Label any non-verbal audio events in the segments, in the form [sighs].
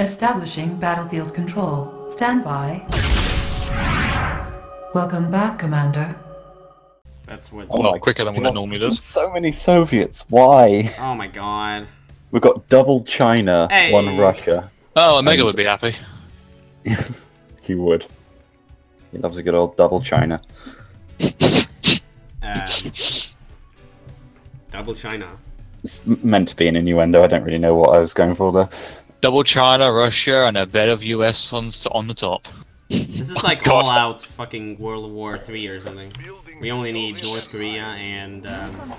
Establishing battlefield control. Stand by. Welcome back, Commander. That's what. Oh A lot quicker than what it normally does. So many Soviets. Why? Oh my god. We've got double China, Hey. one Russia. Oh, Omega And- would be happy. [laughs] He would. He loves a good old double China. Um, double China. It's meant to be an innuendo. I don't really know what I was going for there. Double China, Russia, and a bit of US on on the top. This is [laughs] like God. all out fucking World War Three or something. We only need North Korea and um,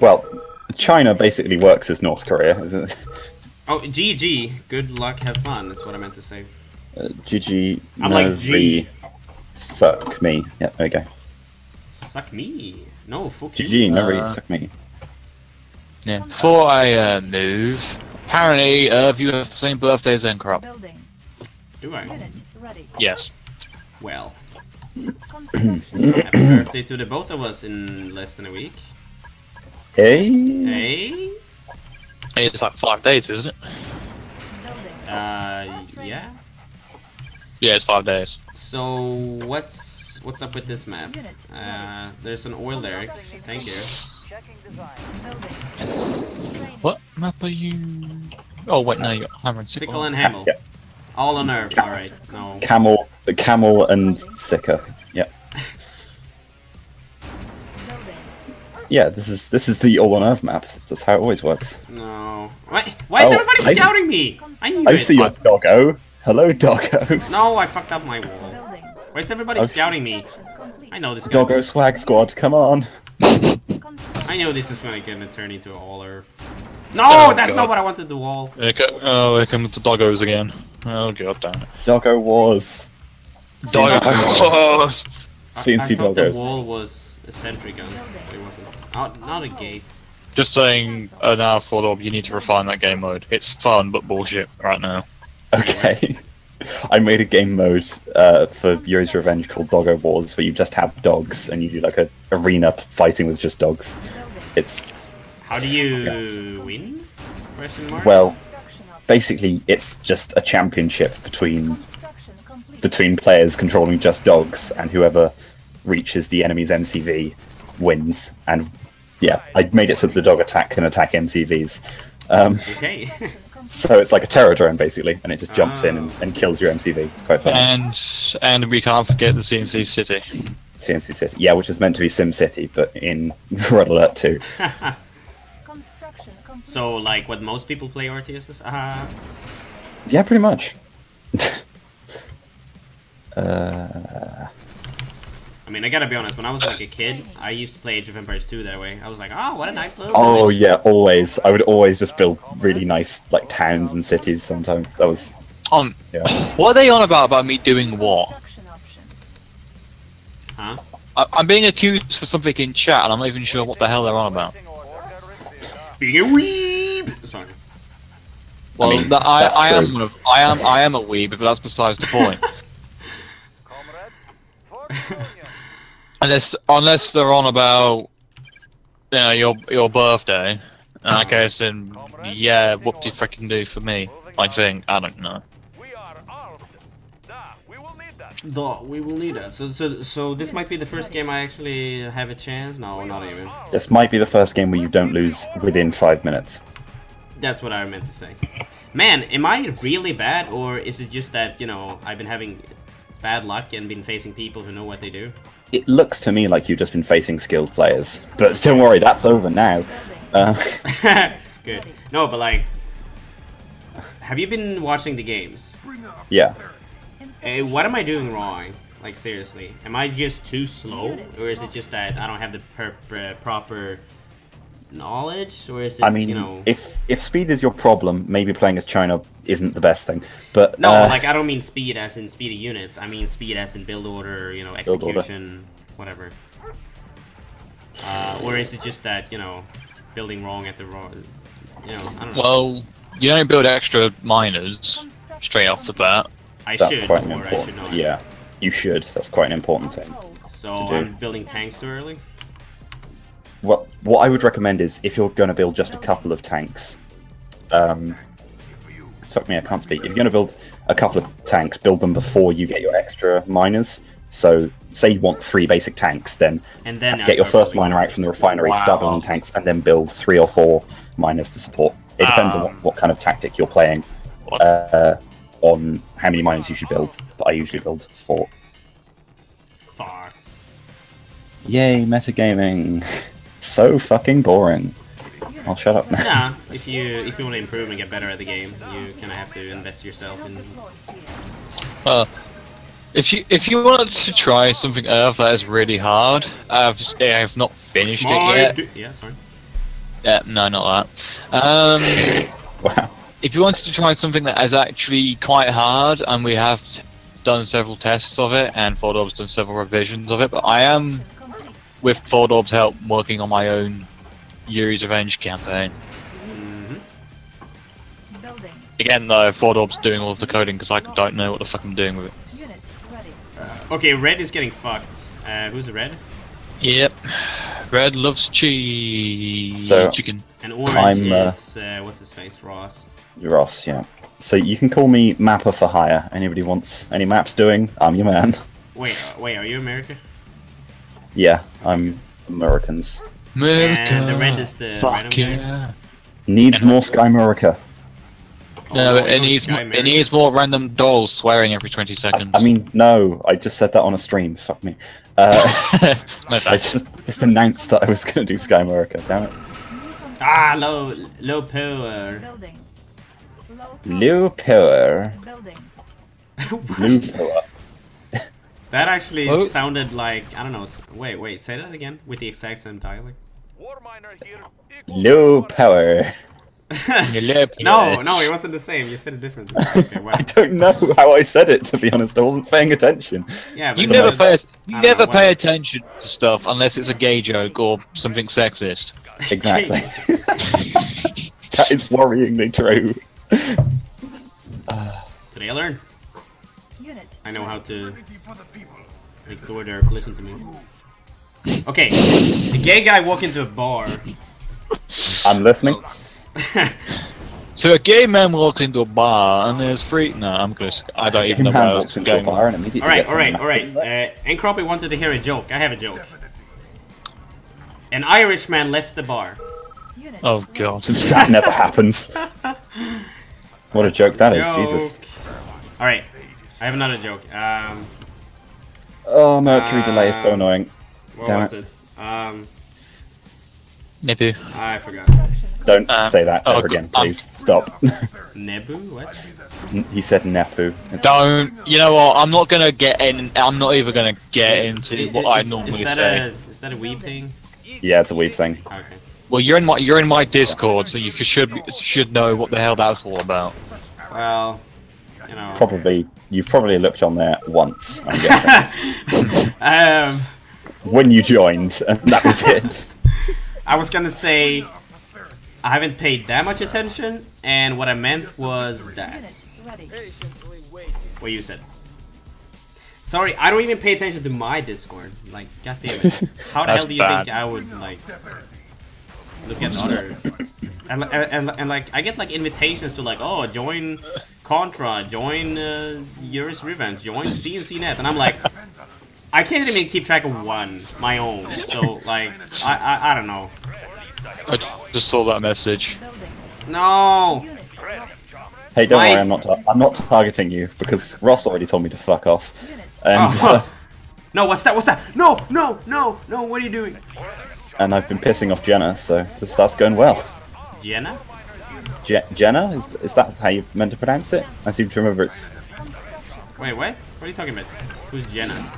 Well, China basically works as North Korea. Isn't [laughs] it? oh GG. Good luck, have fun. That's what I meant to say. Uh, GG. I'm no, like G. re- Suck me. Yeah, there we go. Suck me. No, fuck GG, you. no, re- Uh, suck me. Yeah. Before I uh, move, apparently, uh, you have the same birthday as Enkrop. Building. Do I? Ready. Yes. Well, Construction. happy birthday to the both of us in less than a week. Hey. Hey. It's like five days, isn't it? Uh, yeah. Yeah, it's five days. So what's what's up with this map? Uh, there's an oil derrick. Thank you. What map are you? Oh wait, no, you got hammer and sickle. Sickle and Hamel. Yeah. All on Earth. All right. No. Camel, the camel and sticker. Yeah, yeah. This is this is the all on Earth map. That's how it always works. No. Why? Why is Oh, everybody I- scouting me? I knew I it. see your doggo. Hello, doggos. No, I fucked up my wall. Why is everybody Oh. scouting me? I know this. Doggo swag squad. Come on. [laughs] Construction. I know this is gonna gonna turn into all Earth. No, Oh, that's God. not what I wanted to wall. Here co- oh, here comes the doggos again. Oh god damn it. Doggo wars. Doggos! I- CNC I thought the wall was a sentry gun, but it wasn't. Not, not a gate. Just saying, uh, now thought of, you need to refine that game mode. It's fun, but bullshit right now. Okay. [laughs] [laughs] I made a game mode uh, for Yuri's Revenge called Doggo Wars, where you just have dogs and you do like a arena fighting with just dogs. It's How do you win? Well, basically, it's just a championship between between players controlling just dogs, and whoever reaches the enemy's MCV wins. And yeah, I made it so that the dog attack can attack MCVs. Um, Okay. [laughs] so it's like a terror drone basically, and it just jumps in and, Oh. and kills your MCV. It's quite fun. And and we can't forget the CNC City. CNC City, yeah, which is meant to be Sim City, but in [laughs] Red Alert 2. So, like what most people play RTS is? Uh, Yeah, pretty much. [laughs] uh, I mean, I gotta be honest. When I was like a kid, I used to play Age of Empires 2 that way. I was like, oh, what a nice little. oh village." yeah, always. I would always just build really nice like towns and cities. Sometimes that was Um, yeah. what are they on about about me doing what? Construction options. Huh? I, I'm being accused for something in chat, and I'm not even sure what the hell they're on about. Being a weeb. Sorry. Well, mean, that- I, I am one of, I am I am a weeb, but that's besides the point. [laughs] [laughs] [laughs] unless unless they're on about you know your your birthday. In that case, then yeah, what do you freaking do for me? I think I don't know. We are armed. Da, we will need that. Though we will need that. So, so, so this might be the first game I actually have a chance. No, not even. This might be the first game where you don't lose within five minutes. That's what I meant to say. Man, am I really bad, or is it just that you know I've been having bad luck and been facing people who know what they do? It looks to me like you've just been facing skilled players, but don't worry, that's over now. Uh, [laughs] Good. No, but like, have you been watching the games? yeah, Hey, what am I doing wrong? Like seriously, am I just too slow, or is it just that I don't have the per- per- proper knowledge, or is it I mean, you know? if if speed is your problem, maybe playing as China isn't the best thing. But No, uh, like I don't mean speed as in speed of units. I mean speed as in build order, you know, execution, whatever. Uh, or is it just that you know, building wrong at the wrong, you know, I don't know. Well, you don't build extra miners straight off the bat. I that's should, quite an or I should important. not. Yeah, you should. That's quite an important thing. So to do. I'm building tanks too early. What what I would recommend is if you're going to build just a couple of tanks, um, fuck me, I can't speak. If you're going to build a couple of tanks, build them before you get your extra miners. So, say you want three basic tanks, then And then get your first miner out from the refinery, Wow. start building tanks, and then build three or four miners to support. It depends on Ah. what, what kind of tactic you're playing, uh, on how many miners you should build. But I usually build four. Fuck. Yay, metagaming! [laughs] So fucking boring. I'll shut up now. Yeah, [laughs] if you if you want to improve and get better at the game, you kind of have to invest yourself in. Uh, if you if you wanted to try something Earth that is really hard, I've I have not finished it yet. yeah, sorry. Yeah, no, not that. Um, [laughs] Wow. if you wanted to try something that is actually quite hard, and we have done several tests of it, and Fordor's done several revisions of it, but I am, Complete. With Fordor's help, working on my own Yuri's Revenge campaign. hmm Again, though, Fordor's doing all of the coding because I don't know what the fuck I'm doing with it. Unit. Okay, red is getting fucked. Uh, who's the red? Yep. Red loves cheese. So- chicken. And orange I'm, uh, is uh, what's his face, Ross. Ross, yeah. So you can call me Mapper for hire. Anybody wants any maps doing? I'm your man. Wait, uh, wait, are you America? Yeah, I'm Americans. America. And the red is the Fuck random guy? yeah. Needs And- more Sky America. No, Oh, it you're needs Sky it needs more random dolls swearing every 20 seconds. I mean, no, I just said that on a stream. Fuck me. Uh, [laughs] no [laughs] I just just announced that I was going to do Sky America. Damn it. Ah, low, low power. Building. Low Low power. Building. Low power. That actually Oh. sounded like I don't know. Wait, wait, say that again with the exact same dialect. War miner here. Low [laughs] power. no, no, it wasn't the same. You said it differently. [laughs] Okay, well, I don't know how I said it, to be honest. I wasn't paying attention. yeah, but You never was- pay you never know, pay whatever. attention to stuff unless it's a gay joke or something sexist. Exactly. [laughs] that is worryingly true. Today I learned. Unit. I know how to make the order listen to me. Okay, a gay guy walk into a bar. I'm listening. [laughs] So a gay man walks into a bar and there's free. No, I'm gonna. I don't even know man where walks it's into a going. bar and immediately All right, gets all right, all right. Uh, Encroppy wanted to hear a joke. I have a joke. An Irishman left the bar. Oh god. [laughs] that never happens. [laughs] What a joke that is, Joke. Jesus. All right, I have another joke. Um, Oh, Mercury delay is so Uh, annoying. what Damn was it. it? Um, Nipu. I forgot. Don't Um, say that oh, ever again, please. Stop. [laughs] Nebu? What? he said Nepu. It's- Don't. You know what? I'm not gonna get in. I'm not even gonna get into Is- what I normally is that say. A, is that a weeb thing? Yeah, it's a weird thing. Okay. Well, you're in my you're in my Discord, so you should should know what the hell that's all about. Well, you know. Probably, you've probably looked on there once, I'm guessing. [laughs] um, when you joined, and that was it. I was gonna say I haven't paid that much attention, and what I meant was that. What you said. Sorry, I don't even pay attention to my Discord. Like, goddamn it. [laughs] How the hell do you bad. think I would like look at [laughs] other? And, and, and, and like, I get like invitations to like, oh, join Contra, join uh, Yuri's Revenge, join CNC Net, and I'm like, I can't even keep track of one, my own. So like, I I, I don't know. I just saw that message. No. Hey, don't My- worry, I'm not. tar- I'm not targeting you because Ross already told me to fuck off. And Oh. uh, [laughs] No, what's that? What's that? No, no, no, no. What are you doing, and I've been pissing off Jenna, so this, that's going well. Jenna? Je- Jenna is is that how you meant to pronounce it? I seem to remember it's Wait, what? What are you talking about? Who's Jenna?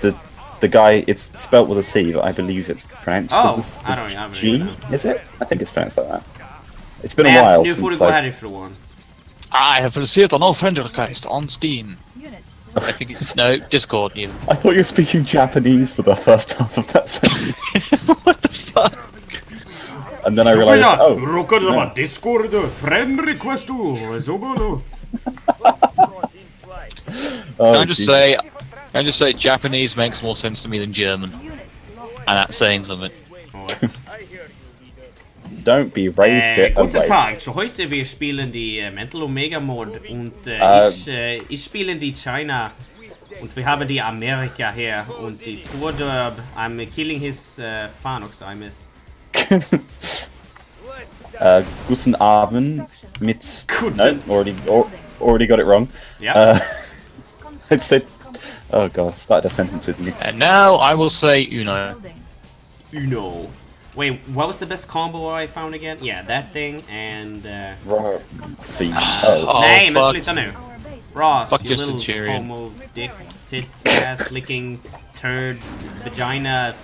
the the guy. It's spelt with a C, but I believe it's pronounced Oh, with a I don't- I haven't G. know. Is it? I think it's pronounced like that. It's been a while nu since I've. härifrån. I have received an friend request on Steam. [laughs] I think it's no Discord even. I thought you were speaking Japanese for the first half of that [laughs] sentence, what the fuck? And then I oh realized, oh, råkade no. Discord, uh, friend request, så bara. oh Can I just Jesus. say, can I just say Japanese makes more sense to me than German, and that's saying something. don't be racist. Eh, oh, guten wait. Tag, so heute wir spielen die äh, eh, Mental Omega Mod und äh, Äh. ich, äh, ich spiele die China und wir haben die Amerika her und die Tordurb, I'm killing his Fanox, I missed. [laughs] Uh, guten Abend mit. Guten- No, already, al- already got it wrong. Yeah. Uh, [laughs] I said. Oh god, I started a sentence with mit. And now I will say Uno. Building. Uno. Wait, what was the best combo I found again? Yeah, that thing and... Uh, Ro- For. Oh. Oh, nej, men fuck. sluta nu! Our base. Ross, Fuck you your little Centurion. homo dick, tit, ass licking, turd, vagina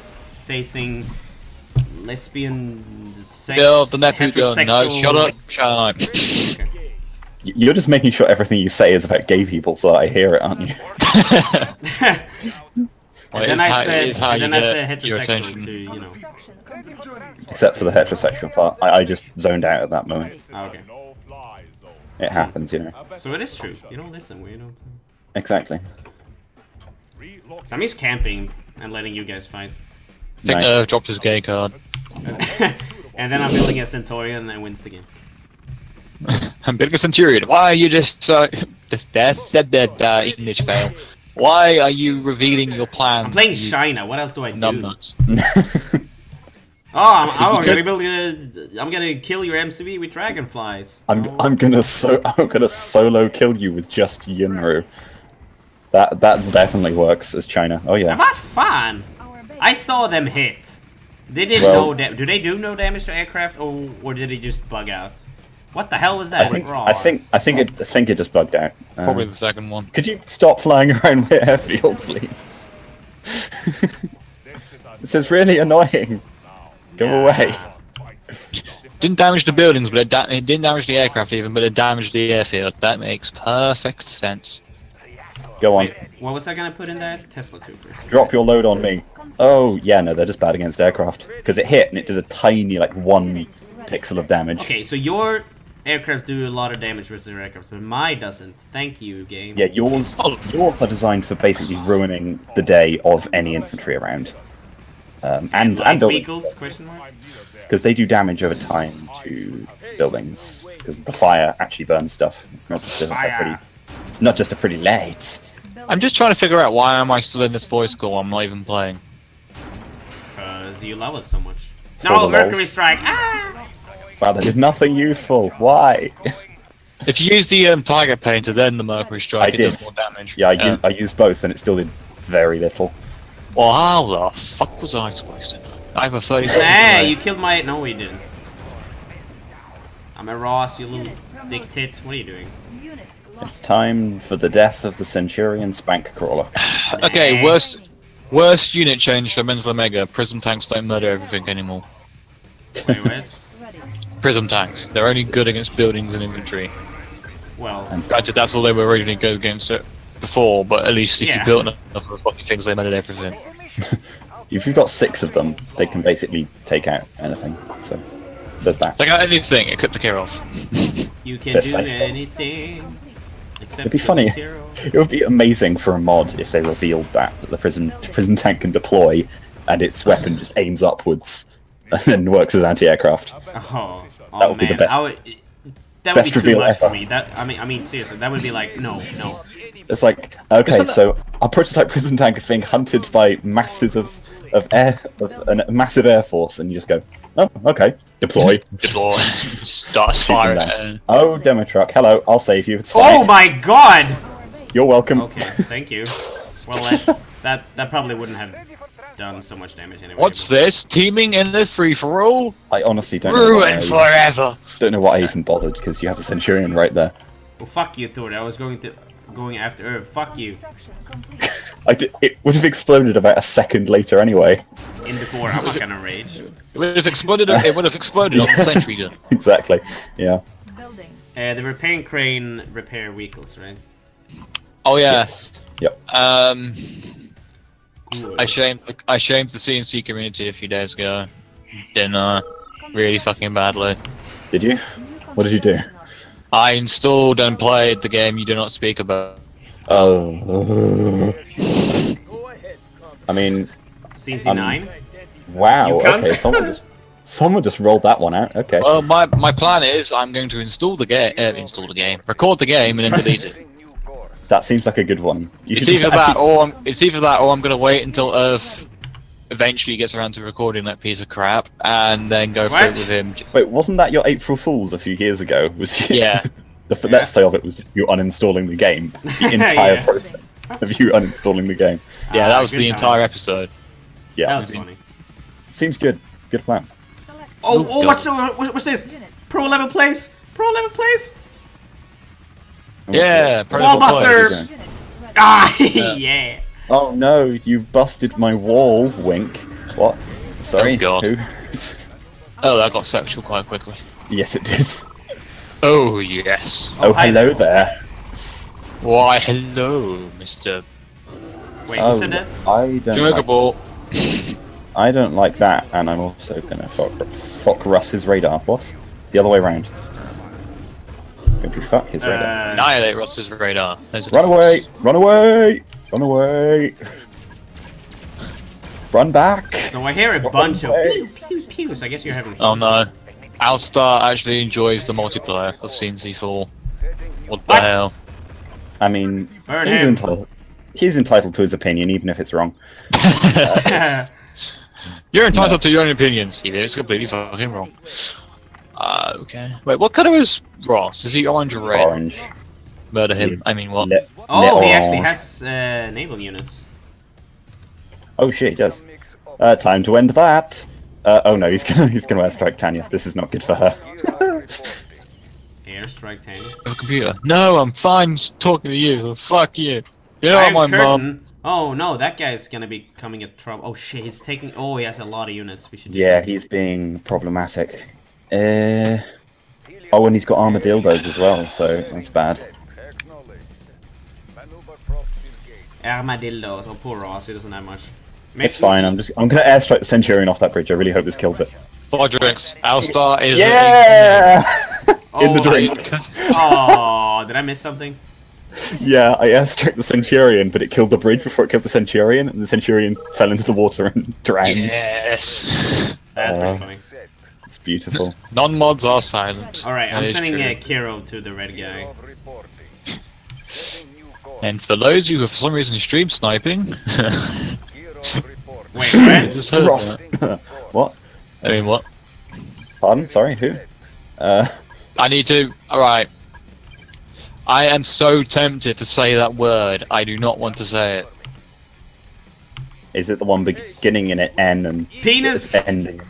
facing, lesbian, sex, Girl, the nephew girl. No, shut up. Shut up. Okay. You're just making sure everything you say is about gay people so I hear it, aren't you? [laughs] Well, and then I how- said, and then I said heterosexual attention. to, you know. Except for the heterosexual part. I, I just zoned out at that moment. Ah, okay. No fly zone. It happens, you know. So it is true. You don't listen, we don't. Exactly. Relocate. So I'm just camping and letting you guys fight. I think Nice. uh, dropped his gay card. [laughs] and then I'm building a Centurion and wins the game. [laughs] I'm building a Centurion. Why are you just uh, [laughs] just death dead dead uh, English fail? Why are you revealing your plan? I'm playing you China, what else do I do? numbnuts? Oh, I'm, oh, I'm gonna build a, I'm gonna kill your MCV with dragonflies. I'm Oh. I'm gonna so I'm gonna solo kill you with just Yunru. That that definitely works as China. Oh yeah. Vad fan? Our base. I saw them hit. They didn't Well- know that. Do they do no damage to aircraft, or or did they just bug out? What the hell was that? I think I think I think it I think it just bugged out. Uh, Probably the second one. Could you stop flying [laughs] around my airfield, please? [laughs] this is really annoying. Go away. Didn't damage the buildings, but it, da- it didn't damage the aircraft even, but it damaged the airfield. That makes perfect sense. Go on. Wait, what was I gonna put in there? Tesla troopers. Drop your load on me. Oh yeah, no, they're just bad against aircraft because it hit and it did a tiny like one pixel of damage. Okay, so your aircraft do a lot of damage versus their aircraft, but mine doesn't. Thank you, game. Yeah, yours yours are designed for basically ruining the day of any infantry around. Um, and and buildings vehicles? Question mark. because they do damage over time to buildings because the fire actually burns stuff. It's not just a pretty. It's not just a pretty light. I'm just trying to figure out why am I still in this voice call? I'm not even playing. Because you love us so much. For No, Mercury lols. strike. Ah! Wow, that is nothing useful. Why? If you use the um, target painter, then the Mercury Strike, I did. does more damage. Yeah, I, u- I used both and it still did very little. Well, how the fuck was I supposed to know? I have a 30 second Nah, delay. you killed my. No, you didn't. I'm a Ross, you little dick tits. What are you doing? Unit It's time for the death of the Centurion Spank Crawler. [sighs] Okay, worst worst unit change for Mental Omega. Prism tanks don't murder everything anymore. Wait, what? Ready. Prism tanks. They're only good against buildings and infantry. Well, Granted, that's all they were originally good against it before, but at least if Yeah. you built enough of the fucking things, they murdered everything. [laughs] If you've got six of them, they can basically take out anything. So there's that. They got anything except the care of. you [laughs] can Precisely. do anything. Except It'd be funny. hero. [laughs] It would be amazing for a mod if they revealed that that the prism prism tank can deploy and its weapon just aims upwards [laughs] and then works as anti-aircraft. Oh, oh That would be oh, man. the best- would, that best be reveal much for ever. me. That I mean, I mean, seriously, that would be like, no, no. It's like okay, so our prototype prism tank is being hunted by masses of of air of a massive air force, and you just go, oh, okay, deploy, [laughs] Deploy. Start Shoot firing. down. it. Oh, demo truck, hello, I'll save you. It's fine. Oh my god! You're welcome. Okay, thank you. Well, that that, that probably wouldn't have done so much damage anyway. What's but- this? Teaming in the free for all? I honestly don't know. Why I, Ruin even- forever. don't know why I even bothered because you have a Centurion right there. Well, fuck you, Thor. I was going to going after Earth. Fuck you. I did, it would have exploded about a second later anyway. In the core, I'm not gonna rage. It would have exploded. It would have exploded on the sentry gun. [laughs] exactly. Yeah. Building. Uh, the repairing crane repair vehicles, right? Oh yeah. Yes. Yep. Um, Cool. I shamed. I shamed the CNC community a few days ago. Didn't I? Really fucking badly. Did you? What did you do? I installed and played the game you do not speak about. Oh. I mean, CNC Um, nine. wow. Okay, someone just Someone just rolled that one out. Okay. Well, my my plan is I'm going to install the game, uh, install the game, record the game, and then delete it. That seems like a good one. You It's should either that, actually- or I'm, it's either that, or I'm going to wait until Earth eventually gets around to recording that piece of crap, and then go through What? it with him. Wait, wasn't that your April Fools a few years ago? Was you- Yeah. [laughs] the f- let's play of it was just you uninstalling the game. [laughs] The entire Yeah. process of you uninstalling the game. Yeah, Ah, that was good the times. entire episode. Yeah. That Yeah, was funny. seems good. Good plan. Oh, Oh, oh, God. what's, what's, what's this? Pro 11 place! Pro 11 place! Yeah, Pro Wall Level Play. buster! Ah, [laughs] yeah. Oh no, you busted my wall, Wink. What? Sorry, Oh, God. who? [laughs] Oh, that got sexual quite quickly. yes, it did. Oh yes. Oh, hi. hello there. Why, hello, Mister Wait, Oh, who said that? I don't. Jamaica Like, Ball. [laughs] I don't like that, and I'm also gonna fuck, fuck Russ's radar. What? The other way around. Going to fuck his radar. Uh, Annihilate Ross's radar. There's Run away! Run away! Run away! Run back! so I hear a Run bunch of away. pew, pew, pews. I guess you're having fun. Oh fun. no. Alstar actually enjoys the multiplayer of CNC4. What the What? hell? I mean, Burn he's him. entitled. He's entitled to his opinion, even if it's wrong. [laughs] You're entitled to your own opinions, even if it's completely fucking wrong. Uh, okay. Wait, what colour is Ross? Is he orange or red? Orange. Murder him. I mean, what? Le- oh, le he actually has uh, naval units. Oh shit, he does. Uh, time to end that. Uh, oh no, he's [laughs] gonna he's gonna airstrike Tanya. This is not good for her. [laughs] Airstrike Tanya. A computer. No, I'm fine talking to you. Fuck you. You know Iron my mom. Oh no, that guy's gonna be coming at trouble. Oh shit, he's taking. Oh, he has a lot of units. We should. yeah, something. he's being problematic. Uh, oh, and he's got armor dildos as well, so that's bad. Armadillos. Oh, poor Ross. He doesn't have much. It's fine. I'm just I'm gonna airstrike the Centurion off that bridge. I really hope this kills it. Podrix. Alstar is. Yeah. Oh, [laughs] In the I- [laughs] drink. Oh, did I miss something? Yeah, I airstrike the Centurion, but it killed the bridge before it killed the Centurion, and the Centurion [laughs] fell into the water and drowned. Yes. That's Uh, pretty funny. It's beautiful. Non-mods are silent. All right, I'm sending true. uh, Kirov to the red guy. And for those of you who for some reason stream sniping, [laughs] Wait, what? [laughs] just heard Ross. [laughs] what? I mean, what? Pardon? Sorry, who? Uh, I need to. Alright. I am so tempted to say that word. I do not want to say it. is it the one beginning in it N and Tinus. it's ending?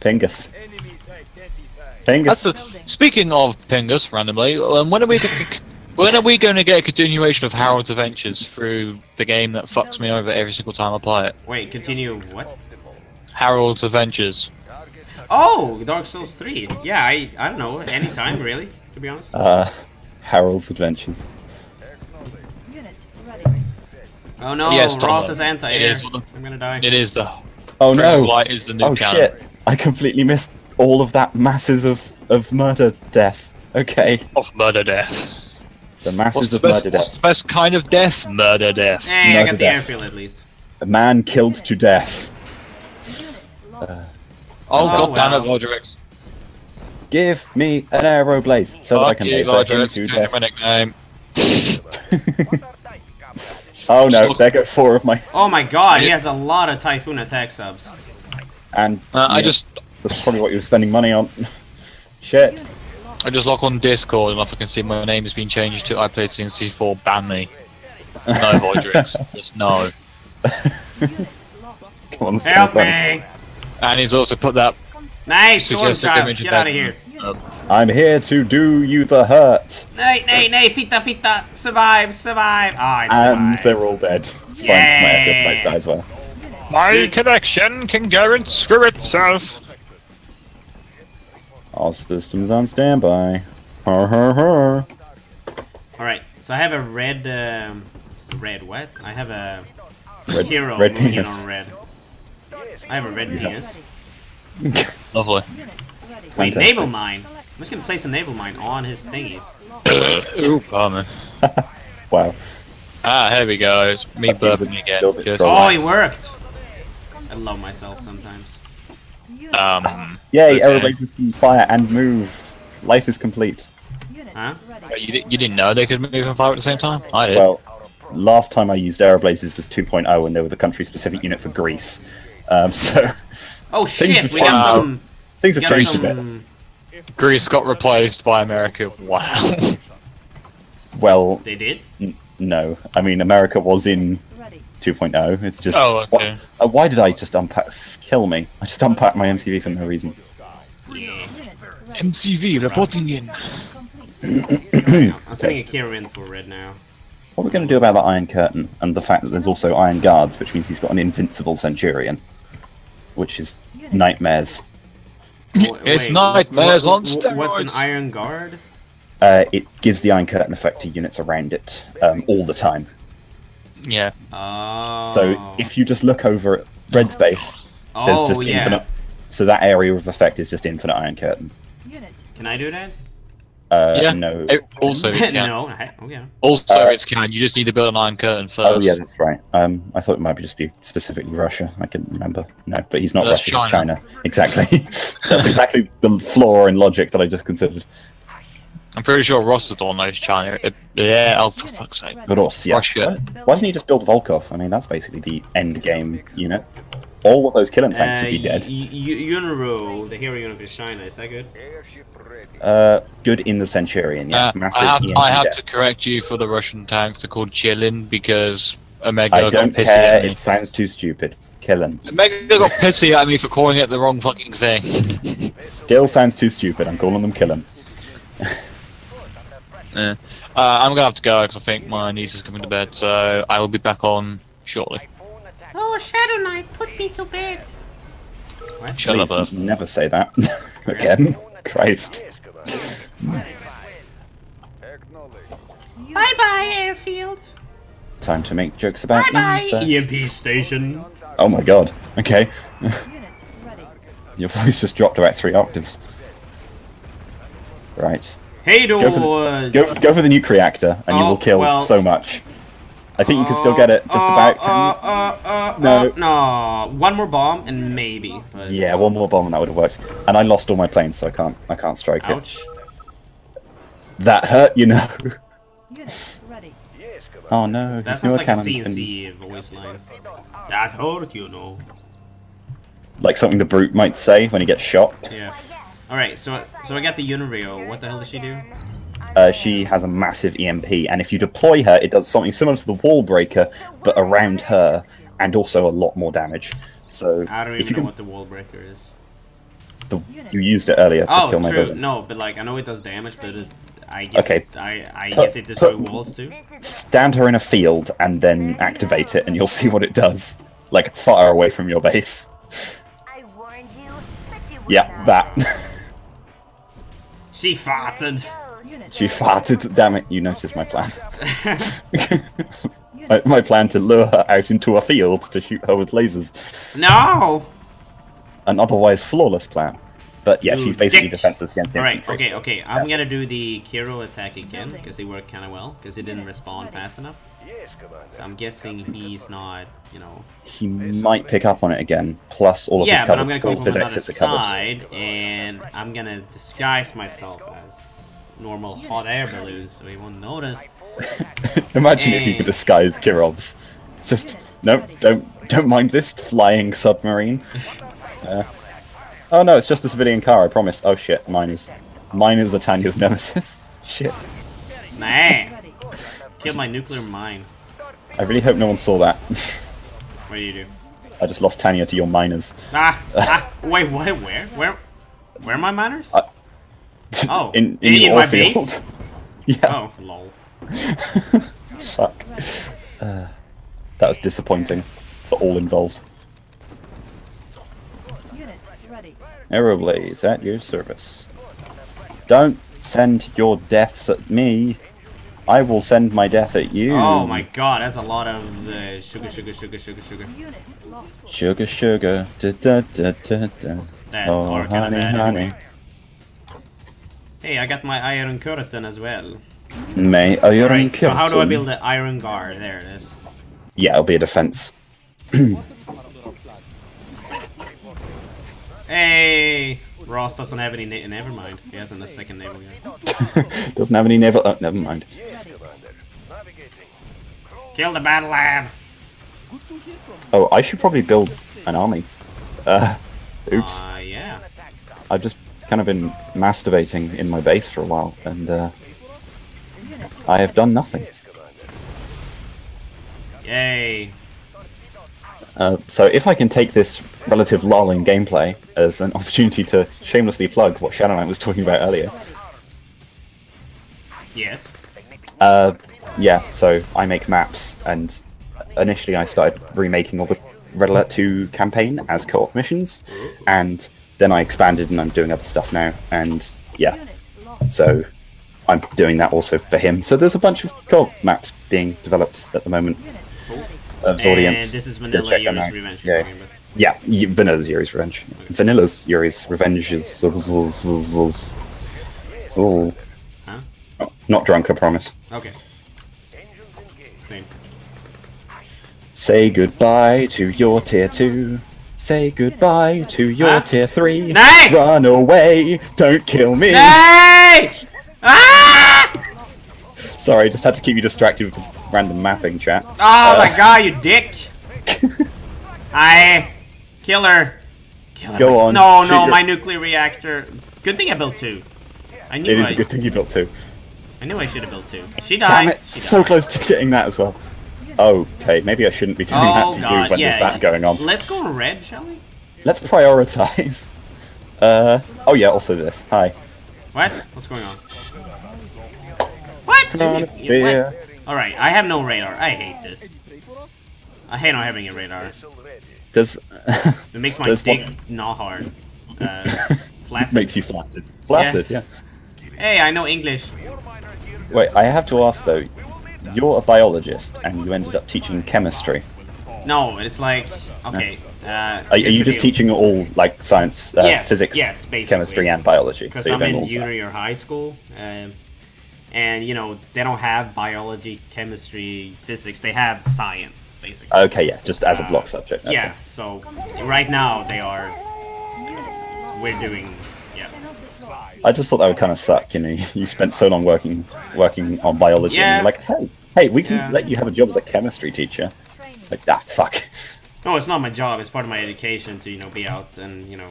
Pingus. That's Pingus. the, speaking of Pingus, randomly, um, when are we going when are we going to get a continuation of Harold's Adventures through the game that fucks me over every single time I play it? Wait, continue. What? Harold's Adventures. Oh, Dark Souls 3. Yeah, I I don't know. Anytime, really. To be honest. Uh, Harold's Adventures. Oh no, Yes, Tom, Ross is anti-air. is one of- I'm gonna die. It is the Oh no! Light is the new Oh canon. shit! I completely missed all of that masses of of murder death. Okay, of murder death. The masses the, of best, murder what's the best kind of death? Murder death. Hey, I got the death. airfield at least. A man killed to death. Oh, Oh, god damn it, wow. Valdrix. Give me an Aeroblaze so that I can you, laser him to Change my death. nickname. [laughs] oh no! There go four of my Oh my god, he has a lot of Typhoon attack subs. and Uh, I yeah, just that's probably what you were spending money on. [laughs] Shit. I just log on Discord and if I can see my name has been changed to I played CNC4, ban me. No, [laughs] Voidrix. just no. [laughs] Come on, let's Help further. me! And he's also put that Nice, storm suggested shots, image get out of here. Uh, I'm here to do you the hurt, Nay, nay, nay, fita, fita, survive, survive. It's and survived. they're all dead. It's fine. 'cause My airfield Yeah. might as well. my connection can go and screw itself. All systems on standby. Har har har. Alright, so I have a red, um, red what? I have a Red, hero red penis. on red. I have a red penis. [laughs] Lovely. Wait, naval mine. I'm just gonna place a naval mine on his thingies. [laughs] Ooh, pardon. [laughs] Wow. Ah, here we go. It's me That burping again. little bit Just- troll. Oh, he worked! I love myself sometimes. Um, Yay, Okay. Aeroblazers can fire and move. Life is complete. Huh? you, you didn't know they could move and fire at the same time? I did. Well, last time I used Aeroblazers was 2.0 and they were the country specific unit for Greece. Um, [laughs] so Oh Things shit, have changed. some. things have got changed a bit. Greece got replaced by America. Wow. Well, They did? n- no. I mean, America was in 2.0. It's just. Oh, okay. Why, uh, why did I just unpack? Kill me. I just unpacked my MCV for no reason. Yeah. MCV reporting in. I'm sending a Kira in for red now. What are we going to do about the Iron Curtain and the fact that there's also Iron Guards, which means he's got an invincible Centurion, which is nightmares. W- [laughs] It's wait, nightmares wha- on wha- What's an. Iron Guard? Uh, it gives the Iron Curtain effect to units around it um, all the time. Yeah. Oh. So if you just look over at red space, there's oh, just yeah. infinite. So that area of effect is just infinite Iron Curtain. Can I do that? Uh, yeah. No. Eh, Also, [laughs] it's can. no. I- Okay. Also, Uh, it's can. You just need to build an iron curtain first. Oh yeah, that's right. Um, I thought it might be just be specifically Russia. I can't remember. No, but he's not That's Russia. He's China. China. Exactly. [laughs] that's exactly the flaw in logic that I just considered. I'm pretty sure Ross is the one knows China. It, yeah, oh, for fuck's sake. Ross, yeah. Russia. Why doesn't he just build Volkov? I mean, that's basically the end game unit. All of those killing tanks would be Uh, dead. Y- y- Yunru, the hero unit of China, is that good? Uh, good in the Centurion, yeah. Uh, Massive I have, EMP I have to correct you for the Russian tanks. They're called Qilin because Omega I don't pissy care. at me. It sounds too stupid. Kill him. Omega got pissy at me for calling it the wrong fucking thing. Still sounds too stupid. I'm calling them kill him. [laughs] Yeah. Uh, I'm gonna have to go because I think my niece is coming to bed, so I will be back on shortly. Oh, Shadow Knight, put me to bed. Shut up, Please Earth. never say that [laughs] again. Christ. Bye bye, airfield. Time to make jokes about bye incest. EMP station. Oh my god. Okay. [laughs] Your voice just dropped about three octaves. Right. Hey, Go for the, uh, go, for, go for the nuke reactor, and you Oh, will kill well- so much. I think you can still get it just uh, about. Uh, you? uh, uh, No. uh, no. One more bomb and maybe. But Yeah, one more bomb and that would have worked. And I lost all my planes, so I can't. I can't strike it. Ouch. That hurt, you know. Oh no, That his sounds newer like a cannon's been voice line. That hurt, you know. like something the brute might say when he gets shot. Yeah. All right. So so I got the Yunru. What the hell does she do? Uh, she has a massive EMP, and if you deploy her, it does something similar to the wall breaker, but around her, and also a lot more damage. So I don't if you know can, what the wall breaker is. the, you used it earlier to Oh, kill my true. buildings. No, but like I know it does damage, but it, I guess Okay. I I Put- guess it destroys put- walls too. Stand her in a field and then activate it, and you'll see what it does. Like far away from your base. I warned you, but you Yeah, not. that. She farted. she farted. Damn it! You noticed my plan. [laughs] my, my plan to lure her out into a field to shoot her with lasers. No. An otherwise flawless plan. But yeah, You she's basically dick. defenseless against All right. infantry. Okay. so- Okay. I'm yeah. gonna do the Kirov attack again because it worked kind of well because it didn't respond fast enough. So I'm guessing he's not, you know. He might pick up on it again. Plus, all of yeah, his but cover, I'm gonna all from his exits are covered. side, and I'm gonna disguise myself as normal hot air balloons, so he won't notice. [laughs] Imagine if you could disguise Kirov's. It's just no, don't don't mind this flying submarine. [laughs] Uh, oh no, it's just a civilian car. I promise. Oh shit, mine is mine is Atanya's nemesis. [laughs] shit. Nah. Killed my nuclear mine. I really hope no one saw that. What do you do? I just lost Tanya to your miners. Ah, [laughs] ah, wait, what? Where? Where? Where are my miners? Uh, [laughs] Oh, in in, in your my field. base? [laughs] yeah. oh, lol. Fuck. [sighs] Uh, that was disappointing for all involved. Aeroblaze at your service. Don't send your deaths at me. I will send my death at you. Oh my god, that's a lot of uh, sugar, sugar, sugar, sugar, sugar. Sugar, sugar. Da, da, da, da, da. That Oh, honey, honey. Hey, I got my iron curtain as well. May iron Right, so how do I build the iron guard? There it is. Yeah, it'll be a defense. [clears throat] Hey, Ross doesn't have any. Na- never mind. He hasn't a second naval yet. [laughs] Doesn't have any naval. Oh, never mind. Kill the battle lab. Oh, I should probably build an army. Uh, oops. Uh, yeah. I've just kind of been masturbating in my base for a while, and uh, I have done nothing. Yay. Uh, so if I can take this relative lull in gameplay as an [laughs] opportunity to shamelessly plug what Shadow Knight was talking about earlier, Yes. Uh, yeah, so I make maps, and initially I started remaking all the Red Alert 2 campaign as co-op missions, and then I expanded and I'm doing other stuff now, and yeah, so I'm doing that also for him. So there's a bunch of co-op maps being developed at the moment. Of And audience. this is Vanilla Yuri's. Revenge. Yeah. Yeah, Vanilla's Yuri's Revenge. Vanilla's Yuri's Revenge is. Huh? Oh, not drunk, I promise. Okay. Same. Say goodbye to your tier 2. Say goodbye to your Huh? tier 3. Nay! Run away! Don't kill me! Hey! Ah! Sorry, just had to keep you distracted with random mapping chat. Oh Uh, my god, you dick! [laughs] I kill her. Kill her. Go on, No, no, my nuclear reactor. Good thing I built two. I knew It is I, a good thing you built two. I knew I should have built two. She died. Damn it! She So died. close to getting that as well. Okay, maybe I shouldn't be doing Oh that to god, you when yeah, there's that yeah. going on. Let's go red, shall we? Let's prioritize. [laughs] Uh, oh yeah, also this. Hi. What? What's going on? What? Yeah. Alright, I have no radar. I hate this. I hate not having a radar. There's It makes [laughs] my dick one- not hard. [laughs] Uh, flaccid. makes you flaccid. Flaccid, Yes. yeah. Hey, I know English. Wait, I have to ask though. You're a biologist, and you ended up teaching chemistry. No, it's like okay. Uh, Are, are you just teaching all like science, uh, Yes, physics, yes, chemistry, and biology? Because you're I'm in junior high school, um, and you know they don't have biology, chemistry, physics. They have science, basically. Okay, yeah, just as a block subject. okay. Yeah. So right now they are. We're doing. Yeah. I just thought that would kind of suck. You know, [laughs] you spent so long working working on biology, Yeah. and you're like, hey, hey, we can Yeah. let you have a job as a chemistry teacher. Like, ah, fuck. [laughs] No, it's not my job. It's part of my education to you know be out and you know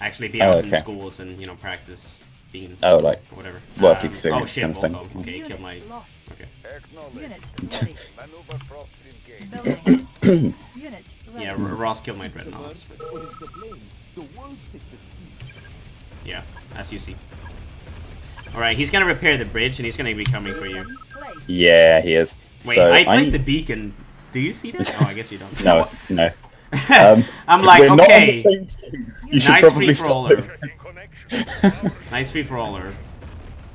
actually be Oh, out in schools and you know practice being Oh, like whatever work Um, experience Oh shit! kind of thing. Volkov. Okay, kill my. Okay. [coughs] Yeah, Ross killed my dreadnoughts. Yeah, as you see. Alright, he's gonna repair the bridge and he's gonna be coming for you. yeah, he is. Wait, so I placed the beacon. Do you see that? [laughs] Oh, I guess you don't. No, [laughs] no. Um, I'm like, we're not on okay. the same team. You should Nice probably free stop. [laughs] Nice free for aller.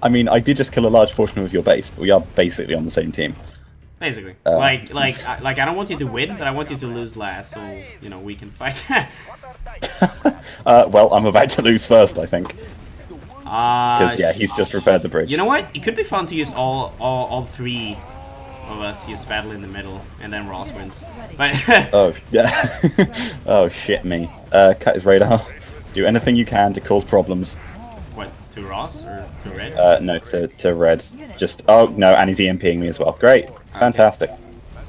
I mean, I did just kill a large portion of your base, but we are basically on the same team. Basically, Uh, like, like, I- like, I don't want you to win, but I want you to lose last, so you know we can fight. Uh, well, I'm about to lose first, I think, because yeah, he's just repaired the bridge. You know what? It could be fun to use all, all, all three of us use battle in the middle, and then Ross wins. But [laughs] Oh yeah. [laughs] oh shit me. Uh, cut his radar. [laughs] Do anything you can to cause problems. what to Ross or to Red? Uh, no, to, to red. Just oh no, and he's EMPing me as well. Great, fantastic.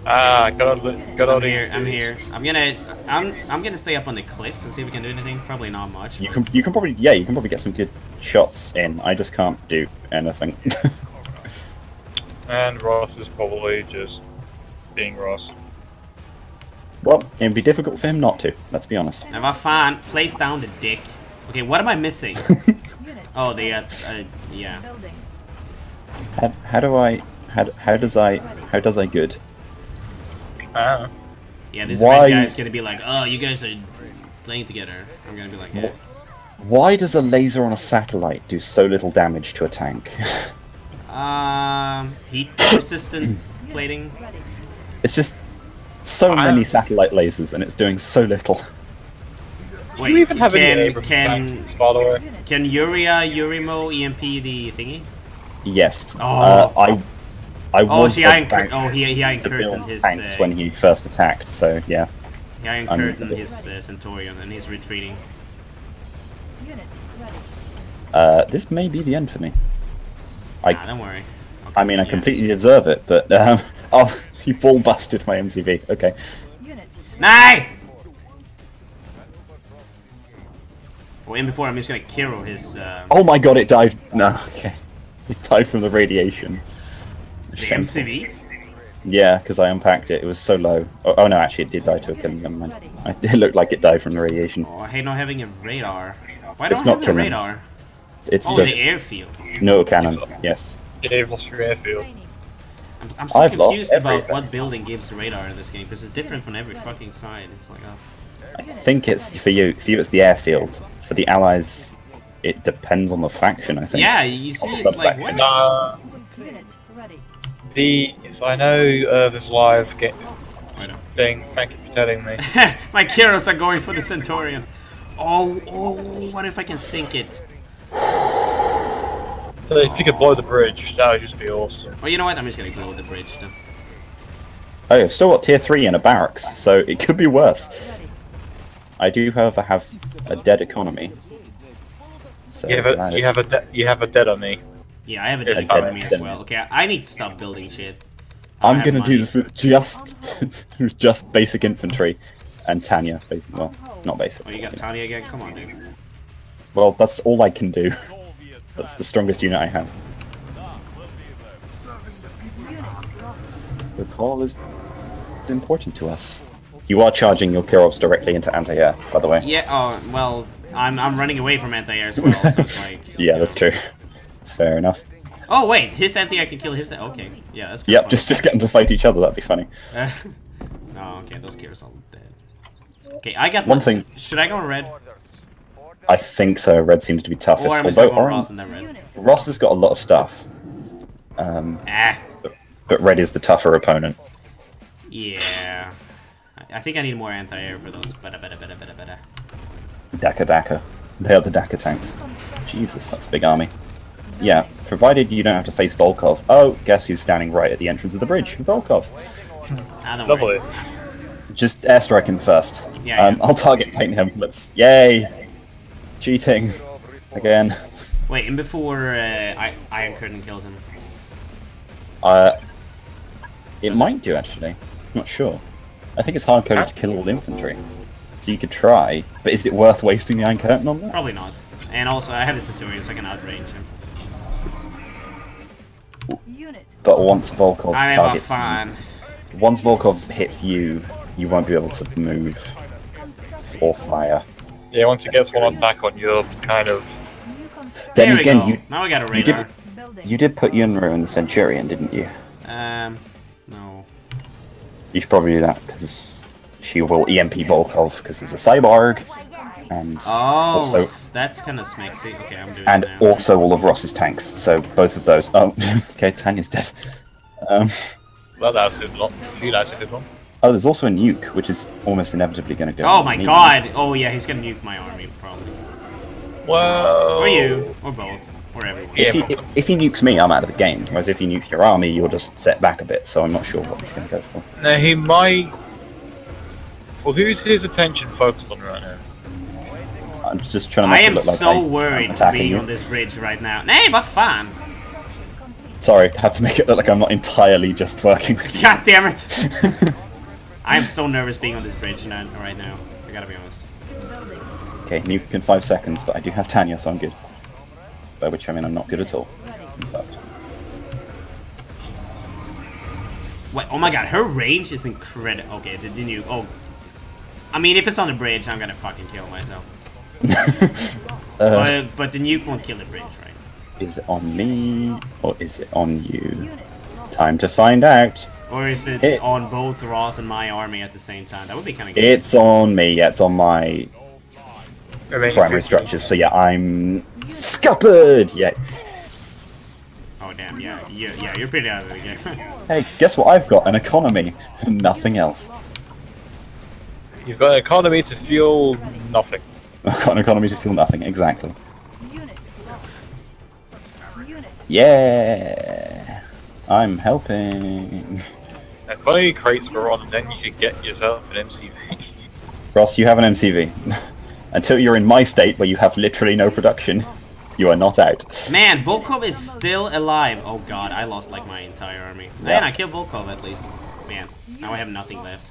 Ah, good old, good I'm old here. I'm here. I'm gonna. I'm. I'm gonna stay up on the cliff and see if we can do anything. Probably not much. You can you can probably yeah you can probably get some good shots in. I just can't do anything. [laughs] And Ross is probably just being Ross. well, it'd be difficult for him not to. Let's be honest. Never fine. Place down the dick. Okay, what am I missing? [laughs] oh, the uh, uh, yeah. How, how do I how, how does I how does I good? Ah. Yeah, this Why- red guy's gonna be like, oh, you guys are playing together. I'm gonna be like, yeah. Why does a laser on a satellite do so little damage to a tank? [laughs] Um, heat resistant [clears throat] plating. it's just so I- many satellite lasers and it's doing so little. Wait, [laughs] Do you even have can, any Abrams can, by the way? can Yuria Yurimo EMP the thingy? Yes. Oh. Uh, I I Oh, was see, I led incur- oh, he, he to incurred build his, tanks uh, when he first attacked. So yeah. he I'm- incurred his uh, Centurion and he's retreating. Uh, this may be the end for me. I, Nah, don't worry. I'll I mean, I yeah. completely deserve it, but [laughs] um, oh, he ball busted my MCV. Okay. Nay! Well, in before, I'm just gonna Kirov his, uh, Oh my god, it died. No, [laughs] okay. It died from the radiation. The Shameful. MCV. Yeah, because I unpacked it. It was so low. Oh, oh no, actually, it did die to a killing. Never mind. I, [laughs] it looked like it died from the radiation. Oh, I hate not having a radar. Why It's don't I not have a radar? It's Oh, the, the airfield. no cannon. Yes. Yeah, you've lost your airfield. I'm, I'm so I've lost confused about what building gives radar in this game because it's different from every fucking side. It's like, oh. I think it's for you. For you, it's the airfield. For the allies, it depends on the faction. I think. yeah, you see, it's like what? Uh, the so I know uh, this live get I know. thing. Thank you for telling me. [laughs] My Kirovs are going for the Centurion. Oh, oh, what if I can sink it? So if you could blow the bridge, that would just be awesome. Oh, you know what? I'm just gonna blow the bridge then. Oh, I've still got tier three in a barracks, so it could be worse. I do, however, have a dead economy. So You have a that you have a you have a dead on me. Yeah, I have a Yeah, dead dead- economy as well. Okay, I need to stop building shit. I I'm gonna do this with just with [laughs] just basic infantry and Tanya. Basic, well, not basic. Oh, you got Tanya again? Come on, dude. Well, that's all I can do. That's the strongest unit I have. The call is important to us. You are charging your Kirovs directly into anti-air, by the way. Yeah. Oh, well, I'm I'm running away from anti-air as well. So it's [laughs] like. Yeah, that's true. Fair enough. Oh wait, his anti-air can kill his. Okay. Yeah, that's. Yep, fun. just just get them to fight each other. That'd be funny. [laughs] oh, okay, those Kirovs are dead. Okay, I got One thing- Should I go red? I think so. Red seems to be toughest. Or I Although Ross Orange, red? Ross has got a lot of stuff, um, Ah. but Red is the tougher opponent. Yeah. I- I think I need more anti-air for those. Better, better, better, better, better. Daka Daka. They are the Daka tanks. Jesus, that's a big army. Yeah, provided you don't have to face Volkov. Oh, guess who's standing right at the entrance of the bridge? Volkov. Ah, don't Lovely. worry. Just airstrike him first. Yeah, um, yeah. I'll target paint him. Let's. Yay! Cheating. Again. Wait, and before uh, I Iron Curtain kills him. Uh, it might do actually. I'm not sure. I think it's hard coded to kill all the infantry. So you could try, but is it worth wasting the Iron Curtain on that? Probably not. And also, I have the Centurion, so I can outrange him. But once Volkov I targets fan. you, once Volkov hits you, you won't be able to move or fire. Yeah, once it gets one attack on you, it'll kind of. Then there we again, go. you now I got a you did- you did put Yunru in the Centurion, didn't you? Um, no. You should probably do that because she will EMP Volkov because he's a cyborg, and Oh, also that's kind of smexy. Okay, I'm doing and it now. also all of Ross's tanks. So both of those. Oh, [laughs] okay, Tanya's dead. Um, Well, that's a lot. Gee, that's a good one. oh, there's also a nuke, which is almost inevitably going to go. Oh my me. god! Oh yeah, he's gonna nuke my army, probably. Well. Or you, or both, or everyone. Yeah. If he, if he nukes me, I'm out of the game. Whereas if he nukes your army, you're just set back a bit. So I'm not sure what he's going to go for. Now he might. Well, who's his attention focused on right now? I'm just trying to make am it look like so I, I'm so worried being you. on this bridge right now. Nay, but fun. Sorry, I have to make it look like I'm not entirely just working with [laughs] you. God damn it! [laughs] I am so nervous being on this bridge right now. I gotta be honest. Okay, nuke in five seconds, but I do have Tanya, so I'm good. By which I mean I'm not good at all. In fact. Wait, oh my god, her range is incredible. Okay, the, the nuke. Oh, I mean, if it's on the bridge, I'm gonna fucking kill myself. [laughs] Uh, But, but the nuke won't kill the bridge, right? is it on me or is it on you? Time to find out. Or is it It- on both Ross and my army at the same time? That would be kind of good. It's on me. Yeah, it's on my I primary structures. So yeah, I'm scuppered. Yeah. Oh damn, yeah, you, yeah, you're pretty out of the game. [laughs] Hey, guess what I've got? An economy. [laughs] Nothing else. You've got an economy to fuel nothing. I've got an economy to feel nothing. Exactly. Yeah. I'm helping. If only crates were on, then you could get yourself an MCV. Ross, you have an MCV. [laughs] Until you're in my state where you have literally no production, [laughs] you are not out. Man, Volkov is still alive. Oh god, I lost like my entire army. Man, I killed Volkov at least. Man, now I have nothing left.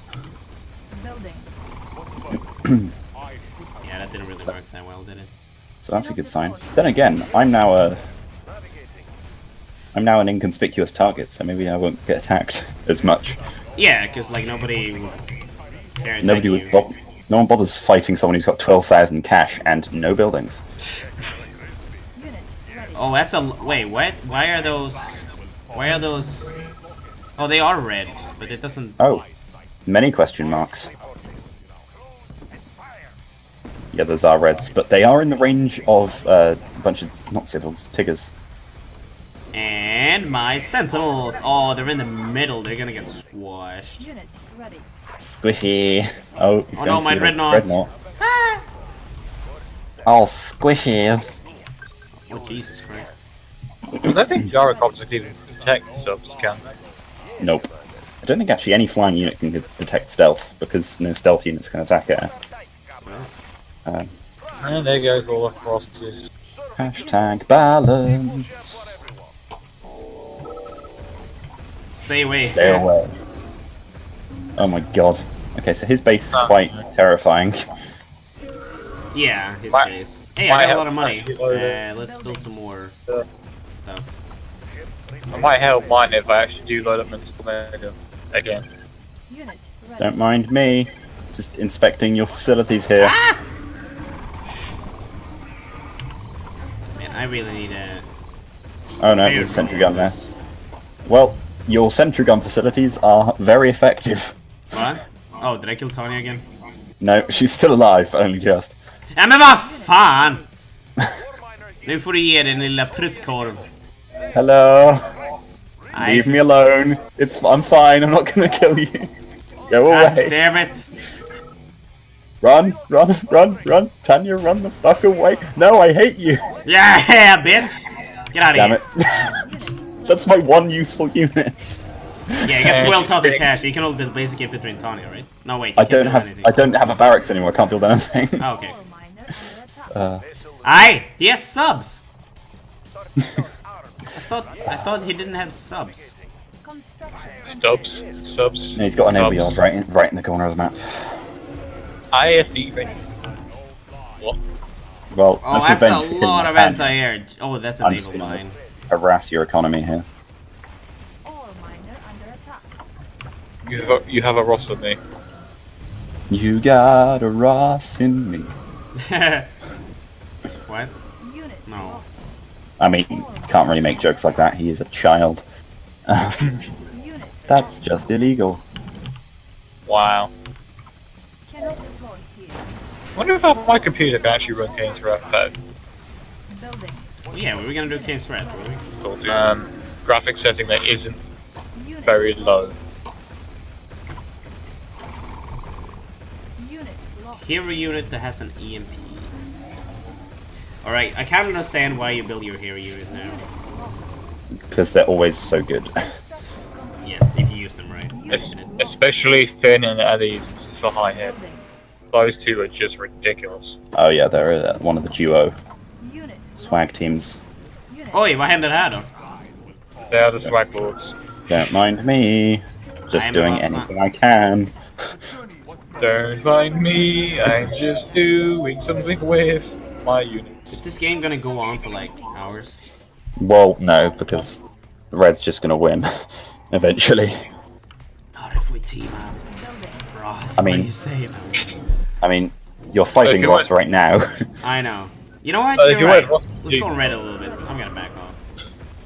[clears throat] Yeah, that didn't really work that well, did it? So that's a good sign. Then again, I'm now a I'm now an inconspicuous target, so maybe I won't get attacked [laughs] as much. Yeah, because like nobody would Nobody would bo- no one bothers fighting someone who's got 12,000 cash and no buildings. [laughs] Oh, that's a... wait. What? Why are those? Why are those? Oh, they are reds, but it doesn't. Oh, many question marks. Yeah, those are reds, but they are in the range of uh, a bunch of not civils, tiggers. And my sentinels. Oh, they're in the middle. They're gonna get squashed. Unit ready. Squishy. Oh, he's Oh going no, my for the dreadnought. Oh, squishy. Oh Jesus Christ. I don't think gyrocopters can even detect subs, can they? Nope. I don't think actually any flying unit can detect stealth because no stealth units can attack it. Um, And there goes all the crosses. hashtag balance. Stay away. Stay away. Oh my god. Okay, so his base is Ah. quite terrifying. Yeah, his My- face. Hey, I got a lot of money. actually. Uh, let's build some more Yeah. stuff. I might help mine if I actually do load up Mental Omega again. Don't mind me. Just inspecting your facilities here. Man, I really need a. Oh no, there's a sentry gun there. Well, your sentry gun facilities are very effective. What? [laughs] Oh, did I kill Tanya again? No, she's still alive, only just. Ja men vad fan! [laughs] Nu får du ge din lilla pruttkorv. Hello. Leave me alone. It's I'm fine. I'm not gonna kill you. Go God away. damn it. Run, run, run, run. Tanya, run the fuck away. No, I hate you. Yeah, bitch! Get out of here! Damn here. it. [laughs] That's my one useful unit. Yeah, you got 12,000 cash. You can only build basic infantry in Tanya, right? No, wait. You I can't don't have anything. I don't have a barracks anymore. I can't build anything. Oh, okay. Ore miner under attack. Uh, Aye! He has subs! [laughs] I thought I thought he didn't have subs. Construction. Stubs, subs. he's got an Subs. right in, right in the corner of the map. IFE ready. What? Well, Oh, that's a lot of anti-air. Oh, that's a I'm naval just gonna mine. harass your economy here. Ore miner under attack. You have a, you have a Ross with me. You got a Ross in me. [laughs] what? No. I mean, can't really make jokes like that. He is a child. [laughs] That's just illegal. Wow. Cannot deploy here. wonder if uh, my computer can actually run games for FFO. Building. Yeah, we were gonna do King's Threat, were we? Called um, graphic setting that isn't very low. Unit lost. Hero unit that has an EMP. Alright, I can't understand why you build your hero unit now. Because they're always so good. [laughs] Yes, if you use them right. Es- especially Finn and Eddie's for high head. Building. Those two are just ridiculous. oh yeah, they're uh, one of the duo Unit. swag teams. Unit. Oj, vad hände här då? They are the swag lords. Don't mind me. Just doing about- anything I can. Don't mind me, I'm just doing something with my units. Is this game gonna go on for like hours? Well, no, because the Red's just gonna win [laughs] eventually. Not if we team up. Ross, I what do mean- you say about it? I mean, you're fighting you Ross want- right now. [laughs] I know. You know what? Uh, if You're you right. want- Let's go on red a little bit. I'm gonna back off.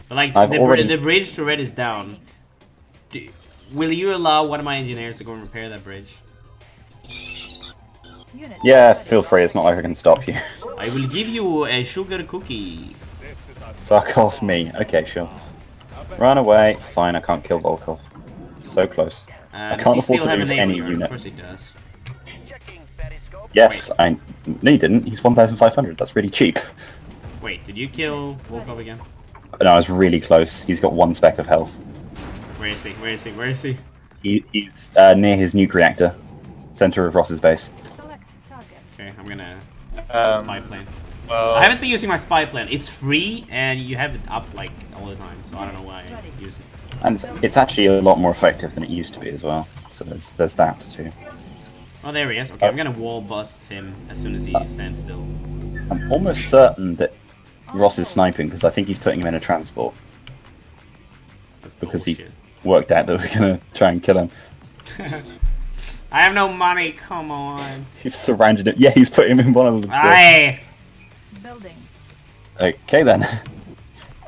But like I've the, br- already- the bridge to red is down. Do, will you allow one of my engineers to go and repair that bridge? Unit. yeah, feel free. It's not like I can stop you. I will give you a sugar cookie. This is a Fuck off me. Okay, sure. Run away. Fine, I can't kill Volkov. So close. Uh, does can't afford to lose any yard? unit. Of course he does. Yes, I. No, you didn't. He's 1,500. That's really cheap. Wait, did you kill Volkov again? No, I was really close. He's got one speck of health. Where is he? Where is he? Where is he? He, he's uh, near his nuke reactor, center of Ross's base. Select target. Okay, I'm gonna. Um, spy plane. well, I haven't been using my spy plane. It's free and you have it up like all the time, so I don't know why I use it. And it's, it's actually a lot more effective than it used to be as well. So there's there's that too. Oh, there he is. Okay, I'm gonna wall bust him as soon as he stands still. I'm almost certain that Ross is sniping because I think he's putting him in a transport That's because he worked out that we're gonna try and kill him. [laughs] I have no money. Come on. He's surrounded him. Yeah, he's putting him in one of the. Aye. Building. Okay then.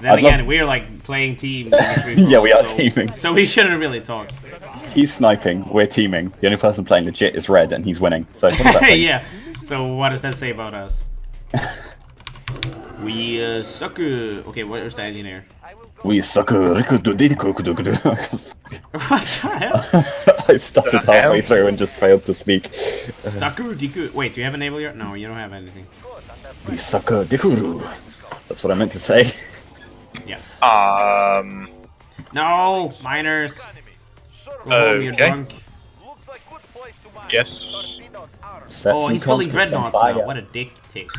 Then I'd love- again, we're like playing team. [laughs] Yeah, we are so- teaming. So we shouldn't really talk. He's sniping. We're teaming. The only person playing legit is Red, and he's winning. So what does that [laughs] yeah. So what does that say about us? [laughs] we uh, suck. Okay, where's the engineer? We suck. what the hell? I stuttered halfway through and just failed to speak. Saku diku. Wait, do you have enable yet? No, you don't have anything. We suck. Dikuru. That's what I meant to say. Yeah. um, No, miners. Go home, you're Okay. drunk. yes. Set Oh, some he's building conscripts on dreadnoughts now. What a dick takes.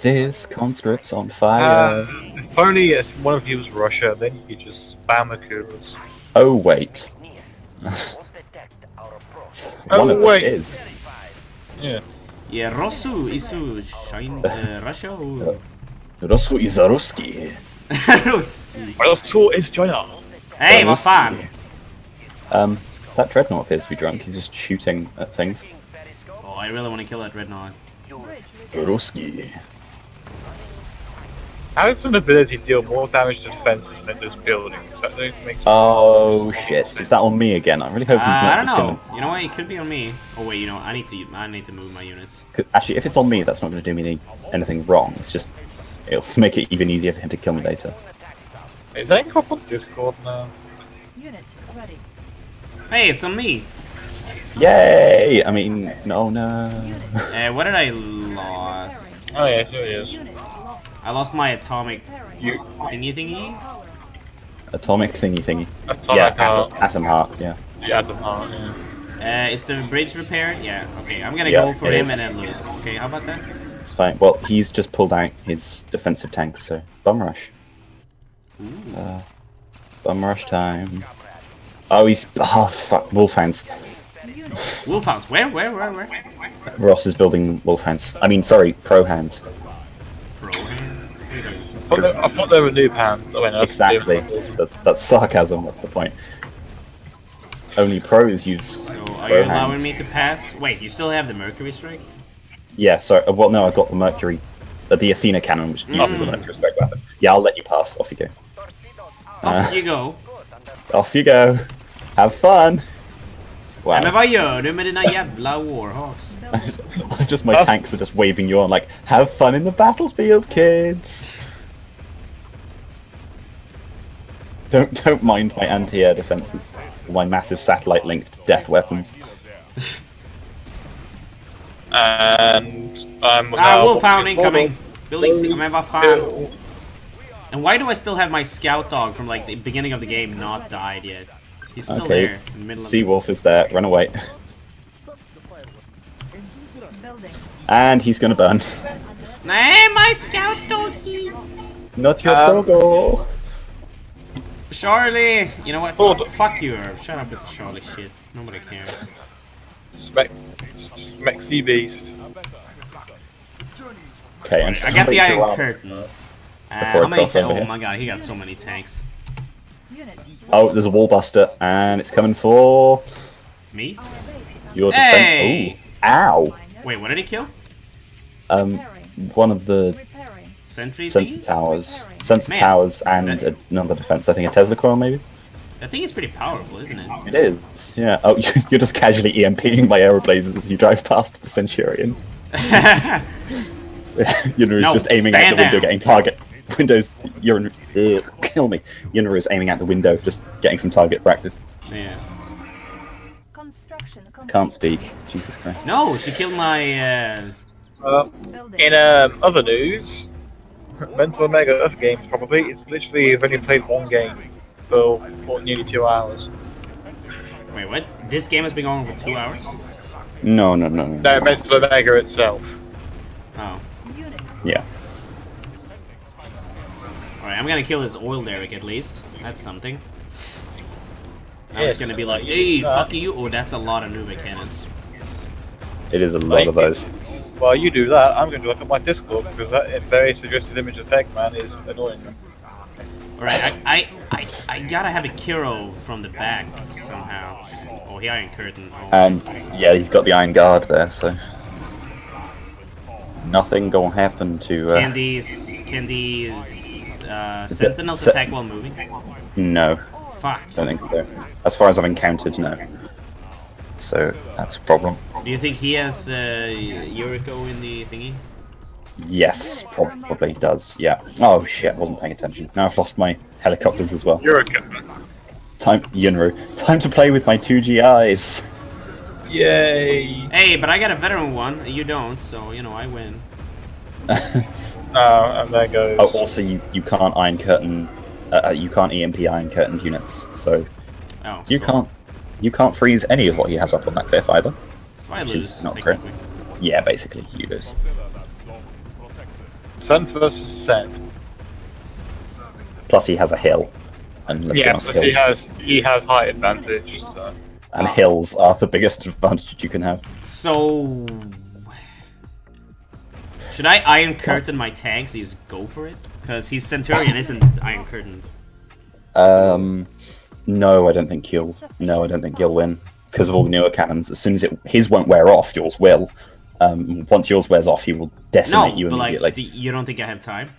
This conscript's on fire. Uh, if only if one of you was Russia, then you could just spam Akulas. oh wait. Oh, [laughs] One of wait. us is. Yeah. Yeah, Rosu isu shine uh, Russia. Rosu Izaruski. Ruski. Well, so is China. Hey, what fun? Um, that dreadnought appears to be drunk. He's just shooting at things. Oh, I really want to kill that dreadnought. Ruski. How does an ability deal more damage to defenses than just buildings? That don't Oh shit! Is that on me again? I really hope Uh, he's not I don't know. gonna. You know what? It could be on me. Oh wait, you know, I need to. I need to move my units. 'cause Actually, if it's on me, that's not going to do me any, anything wrong. It's just it'll make it even easier for him to kill me later. Is that up on Discord now? Unit ready. Hey, it's on me. Yay! I mean, no, no. Uh, what did I lost? Oh yeah, here he is. I lost my atomic Repairing. You thingy thingy. Atomic thingy thingy. atomic yeah, heart. atom, atom heart. Yeah. Yeah, atom heart. Yeah. Uh, is the bridge repaired? Yeah. Okay, I'm gonna Yeah, go for it him is. and then lose. Okay, how about that? It's fine. Well, he's just pulled out his defensive tanks, so bum rush. Uh, bum rush time. Oh, he's oh fuck wolfhounds. Unit Wolfhounds. Where? Where? Where? Where? Ross is building wolfhounds. I mean, sorry, pro hands. Pro hand. What are you talking I thought, there, I thought there were new pans. Oh, wait, no, Exactly. That's that's sarcasm. That's the point. Only pros use. So, are pro you allowing me to pass? Wait, you still have the Mercury strike? Yeah. Sorry. uh, Well, no, I got the Mercury, uh, the Athena cannon, which uses a Mm. Mercury strike weapon. Yeah, I'll let you pass. Off you go. Off Uh, you go. [laughs] off you go. Have fun. Wow. Men vad gör du med dina jävla Warhawks? just my tanks are just waving you on, like, have fun in the battlefield, kids. Don't don't mind my anti-air defenses, my massive satellite-linked death weapons. [laughs] And I'm Ah, now Wolfhound watching incoming! Volvo. Building, men vad fan? And why do I still have my scout dog from like the beginning of the game not died yet? He's still Okay, there in the middle of Seawolf is there. Run away, and he's gonna burn. Nah, my scout dog Not your Um, doggo. Charlie! You know what? Hold- F- fuck you, Irv. Shut up with the Charlie shit. Nobody cares. Spec, Smexy Beast. Okay, I'm I just got gonna the wait for Iron Curtain. Uh, how many Oh my god, he got so many tanks. Oh, there's a wall buster, and it's coming for Me? Our base is your Hey! defense. Ooh, ow! Wait, what did he kill? Um, one of the. Sentry sensor thingies? towers, sensor Man, towers, and another defense. I think a Tesla coil, maybe. That think it's pretty powerful, isn't it? It is. Yeah. Oh, [laughs] you're just casually EMPing my Aeroblazes as you drive past the Centurion. [laughs] Yunru's No, just aiming at stand the window, down. getting target. Windows. You're ugh, kill me. Yunru's aiming out the window, just getting some target practice. yeah. Construction. Can't speak. Jesus Christ. No, she killed my. Uh... Uh, in um, other news, Mental Omega other games probably, is literally I've only played one game for, for nearly two hours. Wait, what? This game has been going for two hours? No, no, no, no. That No, Mental Omega itself. Oh. Unit. Yeah. Alright, I'm gonna kill this oil derrick at least. That's something. Now Yes, it's gonna be like, you hey, do that. fuck you. Oh, that's a lot of Nuva cannons. It is a lot of those. While you do that, I'm going to look at my Discord because that very suggested image of Eggman is annoying me. Alright, I, I, I, I gotta have a Kirov from the back somehow. Oh, the Iron Curtain. Oh. And yeah, he's got the Iron Guard there, so nothing gonna happen to. Uh, Can these, can these uh, Sentinels attack while moving? no, Fuck. don't think so. As far as I've encountered, no. So that's a problem. Do you think he has uh, Yuriko in the thingy? Yes, probably does. Yeah. Oh shit, wasn't paying attention. Now I've lost my helicopters as well. You're a kid. Time, Yunru. Time to play with my two GIs. Yay! Hey, but I got a veteran one. You don't, so you know I win. [laughs] Uh, and there goes. Oh, also you you can't Iron Curtain, uh, uh, you can't EMP Iron Curtain units, so Oh, you so- can't you can't freeze any of what he has up on that cliff either. So I which lose. is not great. Yeah, basically you lose. Scent versus scent. Plus he has a hill, and let's be Yeah, honest, plus he has he has height advantage. So. and hills are the biggest [laughs] advantage you can have. So should I Iron Curtain my tanks? He's go for it because he's Centurion isn't Iron Curtain. Um, no, I don't think you'll. No, I don't think you'll win because of all the newer cannons. As soon as it his won't wear off, yours will. Um, once yours wears off, he will No, decimate you but like, do you don't think I have time?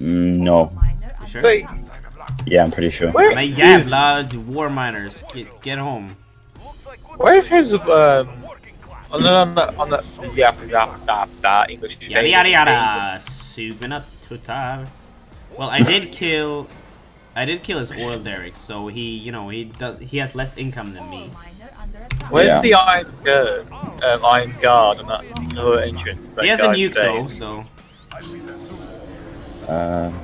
Mm, no, Minor sure? Wait, yeah, I'm pretty sure. where My is, jävla war miners, get, get home. where's his um on the on the, on the yeah that that that English Yada yada yada. Sugna tuttar. Well, I did kill. I did kill his oil derrick, so he, you know, he does. He has less income than me. Minor under attack. Where's Yeah. the iron guard? Um, iron guard on that lower entrance. That He has a guy nuke though, so Um,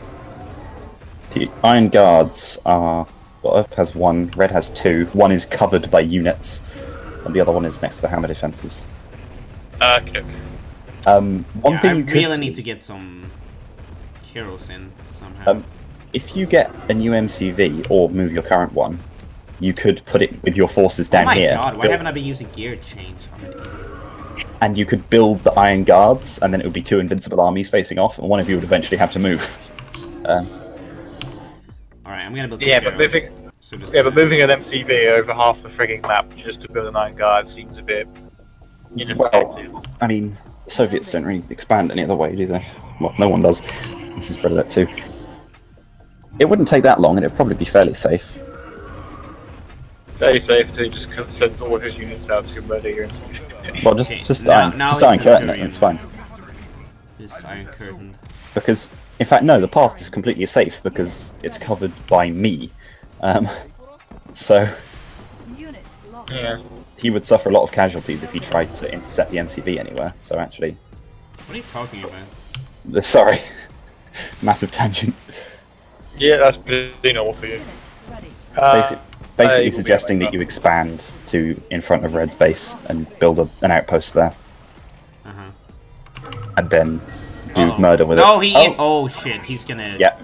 the Iron Guards are. Well, Earth has one, Red has two. One is covered by units, and the other one is next to the hammer defenses. Okay. Um, one yeah, thing I you really do- need to get some kerosene somehow. Um, if you get a new MCV or move your current one, you could put it with your forces oh down my here, god, why build- haven't I been using gear change and you could build the Iron Guards, and then it would be two invincible armies facing off, and one of you would eventually have to move. Um, Alright, I'm gonna build. Yeah, but moving So just- yeah, but moving an MCV over half the frigging map just to build an iron guard seems a bit ineffective. I mean, Soviets don't really expand any other way, do they? Well, no one does. This is Red Alert 2. It wouldn't take that long, and it'd probably be fairly safe. Very safe to just send all his units out to murder your MCV. Well, just Okay, just now- Iron, now just it's Iron Curtain, it, it's fine. This iron curtain. Because, in fact, no, the path is completely safe because it's covered by me. Um, [laughs] so yeah. he would suffer a lot of casualties if he tried to intercept the MCV anywhere. So actually, What are you talking about? sorry, [laughs] massive tangent. Yeah, that's pretty normal for you. Uh, Basic, basically I suggesting that you expand to in front of Red's base and build a, an outpost there, Uh huh. and then do Uh-oh. murder with no, it. he. oh, Oh. shit, he's gonna. yeah.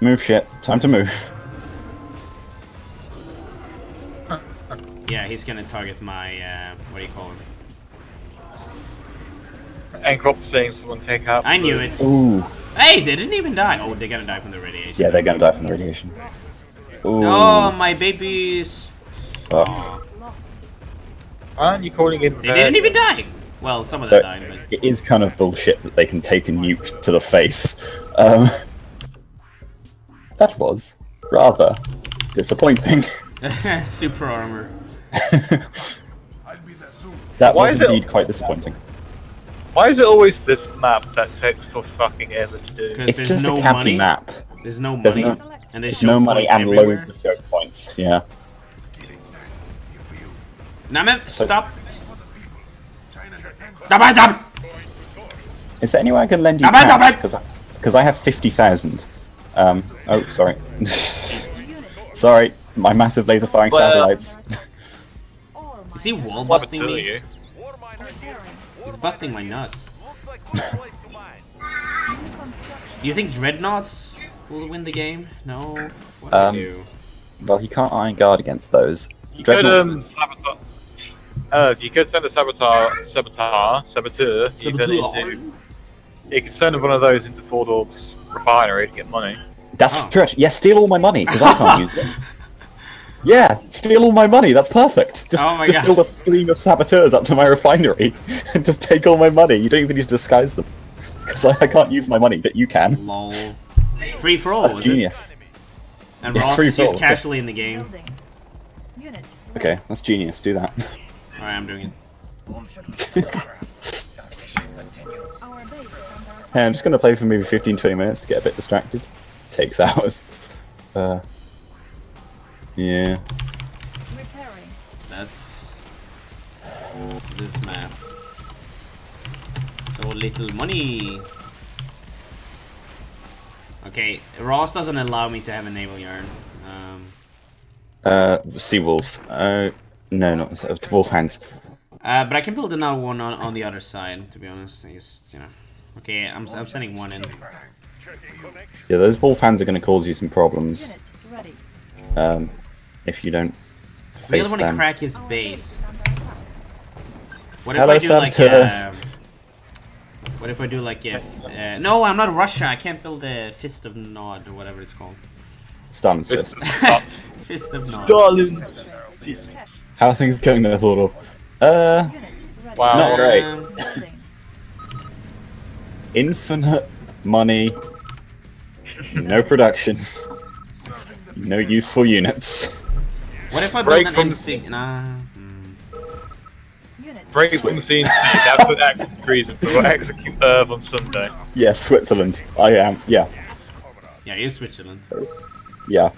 Move shit. Time to move. [laughs] Yeah, he's gonna target my. Uh, what do you call him? And crop saying someone take out. I knew it. Ooh. Hey, they didn't even die. Oh, they're gonna die from the radiation. Yeah, they're gonna die from the radiation. Ooh. No, my babies. fuck. Aren't you calling in? they didn't even die. Well, some of them So, died, but it is kind of bullshit that they can take a nuke to the face. Um, that was rather disappointing. [laughs] super armor. [laughs] that Why was is it- indeed quite disappointing. Why is it always this map that takes for fucking ever to do? 'Cause It's there's just no a campy money. map. There's no There's money, no- and there's There's no money and everywhere. loads of choke points. Yeah. Nah, man, So- stop. Stop! Stop! Is there any way I can lend you Come on, come cash? Because I, 'cause I have fifty thousand. Um. Oh, sorry. [laughs] Sorry. My massive laser firing Well- satellites. All [laughs] Is he wall What busting me? You? repairing. He's busting my nuts. Do you think Dreadnoughts will win the game? No. What Um, I do? Well, he can't iron guard against those. You could um saboteur. Uh, you could send a saboteur, saboteur, saboteur, even Saboteur. into. You could send one of those into Fordorp's refinery to get money. That's Oh. true. Yes, Yeah, steal all my money because I can't [laughs] use it. Yeah, steal all my money. That's perfect. Just, Oh just God. build a stream of saboteurs up to my refinery [laughs] and just take all my money. You don't even need to disguise them because I, I can't use my money, but you can. Lol. Free for all. That's was it? genius. And Yeah, Ross free is used casually in the game. Okay, that's genius. Do that. Alright, I'm doing it. Our base is under Hey, I'm just gonna play for maybe 15-20 minutes to get a bit distracted. Takes hours. Uh, yeah. repairing. That's this map. So little money. Okay, Ross doesn't allow me to have a naval yarn. Um, Uh, sea wolves. Uh, no, not uh, wolfhounds. uh, but I can build another one on, on the other side. To be honest, I just you know. Okay, I'm I'm sending one in. Yeah, those wolfhounds are gonna cause you some problems. Um, if you don't We face really want to crack his base. base is. What if Hello, I do like Saboteur. um, What if I do like if uh, no, I'm not Russia. I can't build a fist of Nod or whatever it's called. Stuns. This just. Fist of Nod. [laughs] Stalin. Cash. How are things going there, Thordor? Uh, Wow. Not great. Um, [laughs] infinite money, no production, [laughs] no useful units. What if I build Break an from- MC? Nah. Unit. Break from the scene. That's what act reason. We'll execute Irv on Sunday. Yeah, Switzerland. I am. Yeah, Yeah, you're Switzerland. yeah.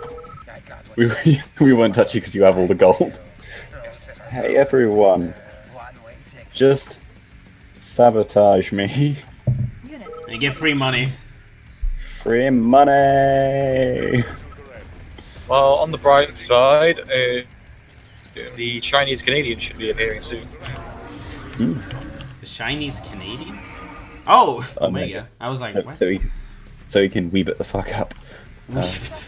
We [laughs] we won't touch you because you have all the gold. Hey everyone, just sabotage me. Unit. You get free money. Free money. Well, on the bright side, uh, the Chinese Canadian should be appearing soon. The Chinese Canadian. Oh, Oh, Omega. I was like, So, what? so he, so he can weeb it the fuck up. Complete.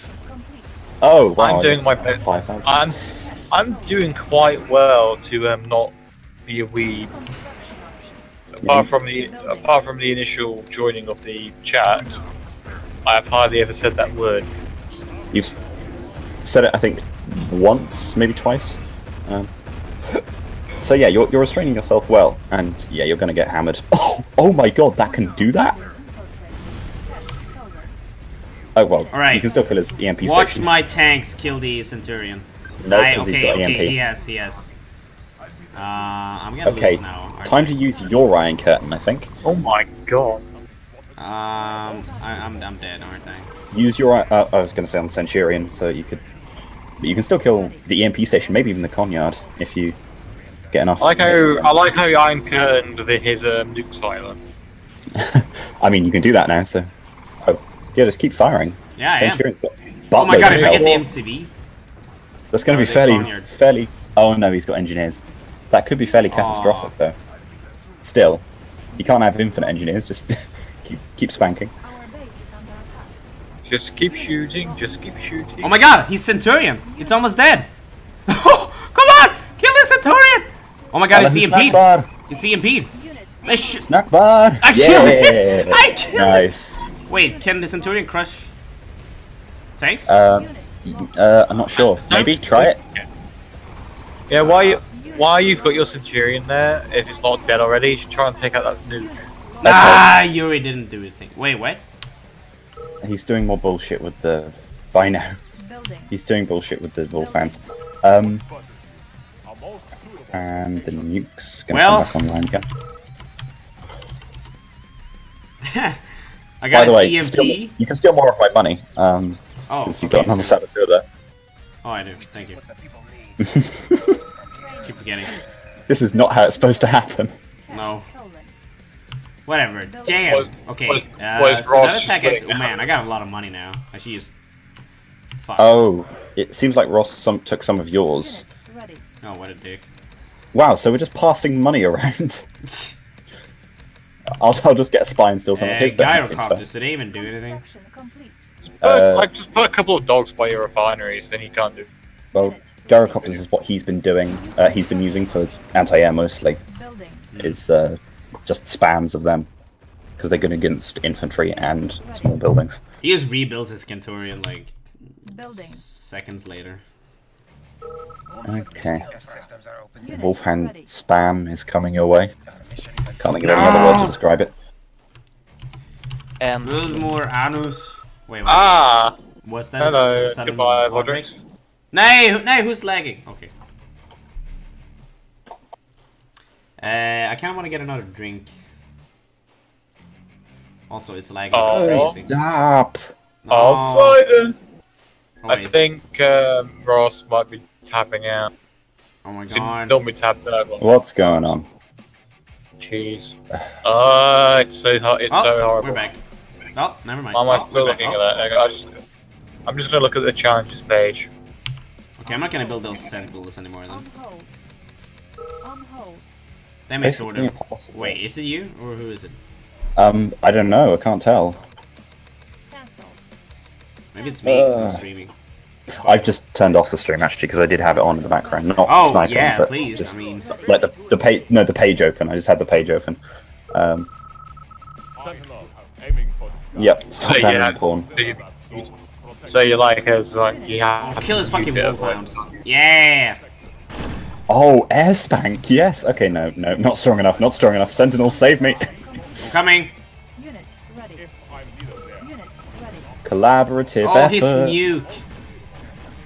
Oh, wow. I'm doing my best. 5,000. I'm, I'm doing quite well to um, not be a weeb. Apart from the apart from the initial joining of the chat, I have hardly ever said that word. You've s- said it, I think, once, maybe twice. Um, so yeah, you're, you're restraining yourself well, and yeah, you're gonna get hammered. [laughs] Oh, oh my god, that can do that? Oh well, Alright. you can still kill his EMP Watch station. my tanks kill the Centurion. No, I- because okay, he's got okay, EMP. he has, he has. Uh, I'm gonna Okay, lose now. aren't time to use your Iron Curtain, I think. Oh my god! Um, I, I'm, I'm dead, aren't I? Use your, uh, I was gonna say on Centurion, so you could, but you can still kill the EMP station, maybe even the Conyard, if you get enough. I like how I like how Iron curtained the, his um, nuke silent. [laughs] I mean, you can do that now, so. Oh, yeah, just keep firing. Yeah, I am. Centurion's Oh my god, if I get the MCV. That's going Oh, to be fairly, Conyard. fairly. Oh no, he's got engineers. That could be fairly catastrophic, though. Still, you can't have infinite engineers. Just [laughs] keep keep spanking. Just keep shooting. Just keep shooting. Oh my god, he's Centurion. It's almost dead. [laughs] Oh, come on, kill the Centurion. Oh my god, it's EMP. bar. It's EMP. Let's sh- Snack bar. I killed yeah. it! [laughs] I killed it! nice. Wait, can the Centurion crush tanks? Uh, uh, I'm not sure. Maybe try it. Yeah, why you, why you've got your Centurion there? If it's not dead already, you should try and take out that nuke. ah, Yuri didn't do anything. thing. Wait, what? He's doing more bullshit with the. By now, Building. he's doing bullshit with the wolfhounds. Um, buses are most suitable. and the nuke's gonna Well- come back online again. [laughs] I By got the way, his steal- you can steal more of my money. Um, Oh, because you've okay. got another saboteur there. oh, I do. Thank you. [laughs] Keep forgetting. This is not how it's supposed to happen. No. Stolen. Whatever. Damn. What- Okay. what is- uh, what is so Ross that attack actually- oh man, I got a lot of money now. I should use. Fuck. Oh, it seems like Ross some, took some of yours. Oh, what a dick. Wow, so we're just passing money around. [laughs] I'll, I'll just get a spy and steal some of Uh, his. then, that seems fair. gyrocopters, did they even do anything? Construction complete. Uh, like, just put a couple of dogs by your refineries, then you can't do. Well, gyrocopters is what he's been doing. Uh, he's been using for anti-air mostly. Building. Is uh, just spams of them because they're good against infantry and small buildings. He just rebuilds his Centurion like Building. seconds later. Okay. Unit Wolfhound spam is coming your way. Can't think of any other word to describe it. And Build more Anus. Wait, what? Ah! What's that? Hello, goodbye, hot Vodrix. mix? Nay, nay, who's lagging? Okay. Uh, I kind of want to get another drink. Also, it's lagging. Oh, like well. crazy. Stop! No. Outside! Oh, I think um, Ross might be tapping out. Oh my god. Don't be tapped out. What's going on? Jeez. Ah, it's so hot. It's oh, so horrible. we're back. Oh, never mind. Why am Oh, I still we're back. looking at Oh. that? I just, I'm just gonna look at the challenges page. Okay, I'm not gonna build those sentinels anymore then. On hold. On hold. That makes sort Basically of. impossible. Wait, is it you or who is it? Um, I don't know. I can't tell. Cancel. Maybe it's me. 'cause I'm Uh. streaming. I've just turned off the stream actually because I did have it on in the background, not Oh sniping, yeah, but please. just I mean, like the the page. No, the page open. I just had the page open. Um, Sentinel, aiming for the sky. yep. Stop So, down yeah, porn. so you, so like as like you have I'll kill his fucking use it wolfhounds. avoid- Yeah. Oh, air spank. Yes. Okay. No. No. Not strong enough. Not strong enough. Sentinels, save me. I'm coming. Unit ready. If I'm there. Unit ready. Collaborative Oh, his effort. nuke.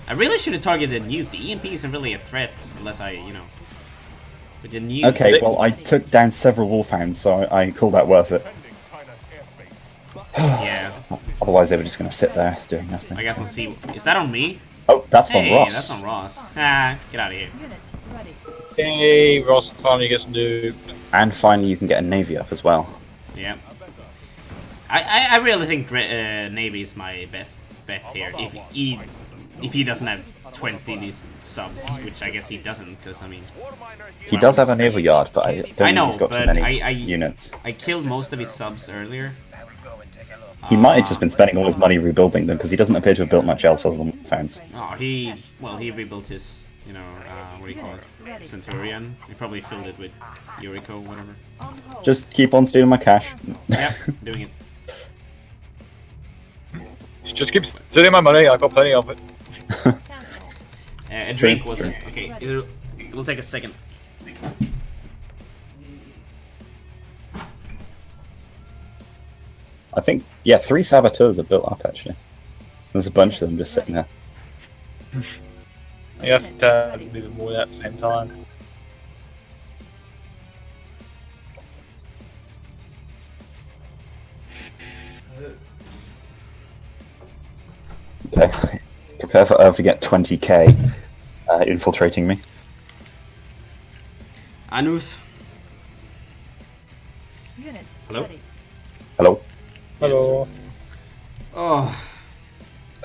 I really should have targeted nuke. The EMP isn't really a threat unless I, you know. With the nuke. Okay. Well, I took down several wolfhounds, so I, I call that worth it. Defending China's airspace. [sighs] Yeah. Otherwise, they were just going to sit there doing nothing. I got some see. Is that on me? Oh, that's on hey, Ross. that's on Ross. Ah, get out of here. Unit. Hey, Ross finally gets nuked. And finally, you can get a navy up as well. Yeah. I, I, I really think uh, Navy is my best bet here. If he if he doesn't have 20 these subs, which I guess he doesn't, because I mean, He does have a naval yard, but I don't I think know, he's got too many I- I- units. I killed most of his subs earlier. He might have just been spending all his money rebuilding them because he doesn't appear to have built much else other than fans. Oh, he well he rebuilt his you know uh, what do you call it Centurion. He probably filled it with Yuriko, whatever. Just keep on stealing my cash. Yep, [laughs] doing it. Just keep stealing my money. I've got plenty of it. Cancel. Uh, a drink was it? Okay, it'll, it'll take a second. I think, yeah, three saboteurs are built up actually. There's a bunch of them just sitting there. You have to uh, do them all at the same time. Okay. Prepare for Irv to get 20k uh, infiltrating me. Anus. Unit Hello? ready. Hello? Hello. Oh,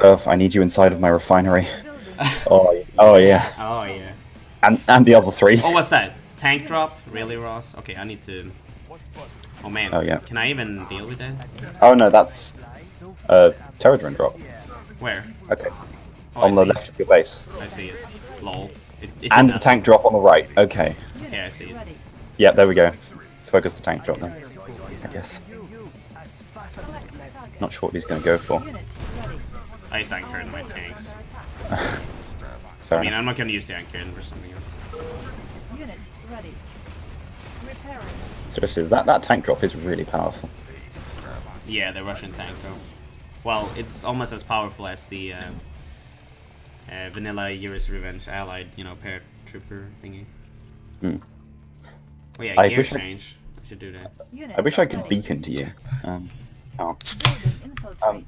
Irv, I need you inside of my refinery. [laughs] [laughs] Oh, oh yeah. oh yeah. And, and the other three. Oh, what's that? Tank drop? Really, Ross? Okay, I need to. Oh man. Oh, yeah. Can I even deal with that? Oh no, that's uh, Terradron drop. Where? Okay. Oh, on I the left of your base. I see it. Lol. It, it And the tank drop on the right. Okay. Yeah, I see it. Yeah, there we go. Focus the tank drop then. I guess. Not sure what he's going to go for. I tank turret in my tanks. [laughs] Fair I mean, enough. I'm not gonna use tank turret for something else. Unit ready. Repairing. Seriously, that, that tank drop is really powerful. Yeah, the Russian tank though. Well, it's almost as powerful as the uh, uh, vanilla Yuri's Revenge allied, you know, paratrooper thingy. Hmm. Oh yeah, I gear wish I- change. I should do that. Unit I wish I could ready. beacon to you. Um, oh. Building infiltrated. Cache stolen.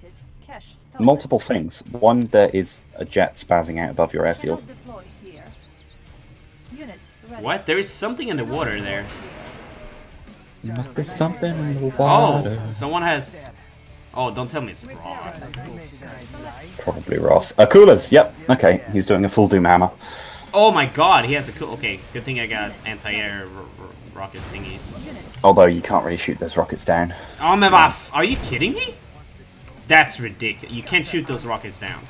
Multiple things. One, there is a jet spazzing out above your airfield. Cannot deploy here. Unit ready. What? There is something in the water there. There must be something in the water. Oh, water. someone has. Oh, don't tell me it's Ross. Probably Ross. Uh, Coolers, yep. Okay, he's doing a full Doom hammer. Oh my god, he has a cool. Okay, good thing I got anti-air r- r- rocket thingies. Although you can't really shoot those rockets down. Oh my god, are you kidding me? That's ridiculous. You can't shoot those rockets down.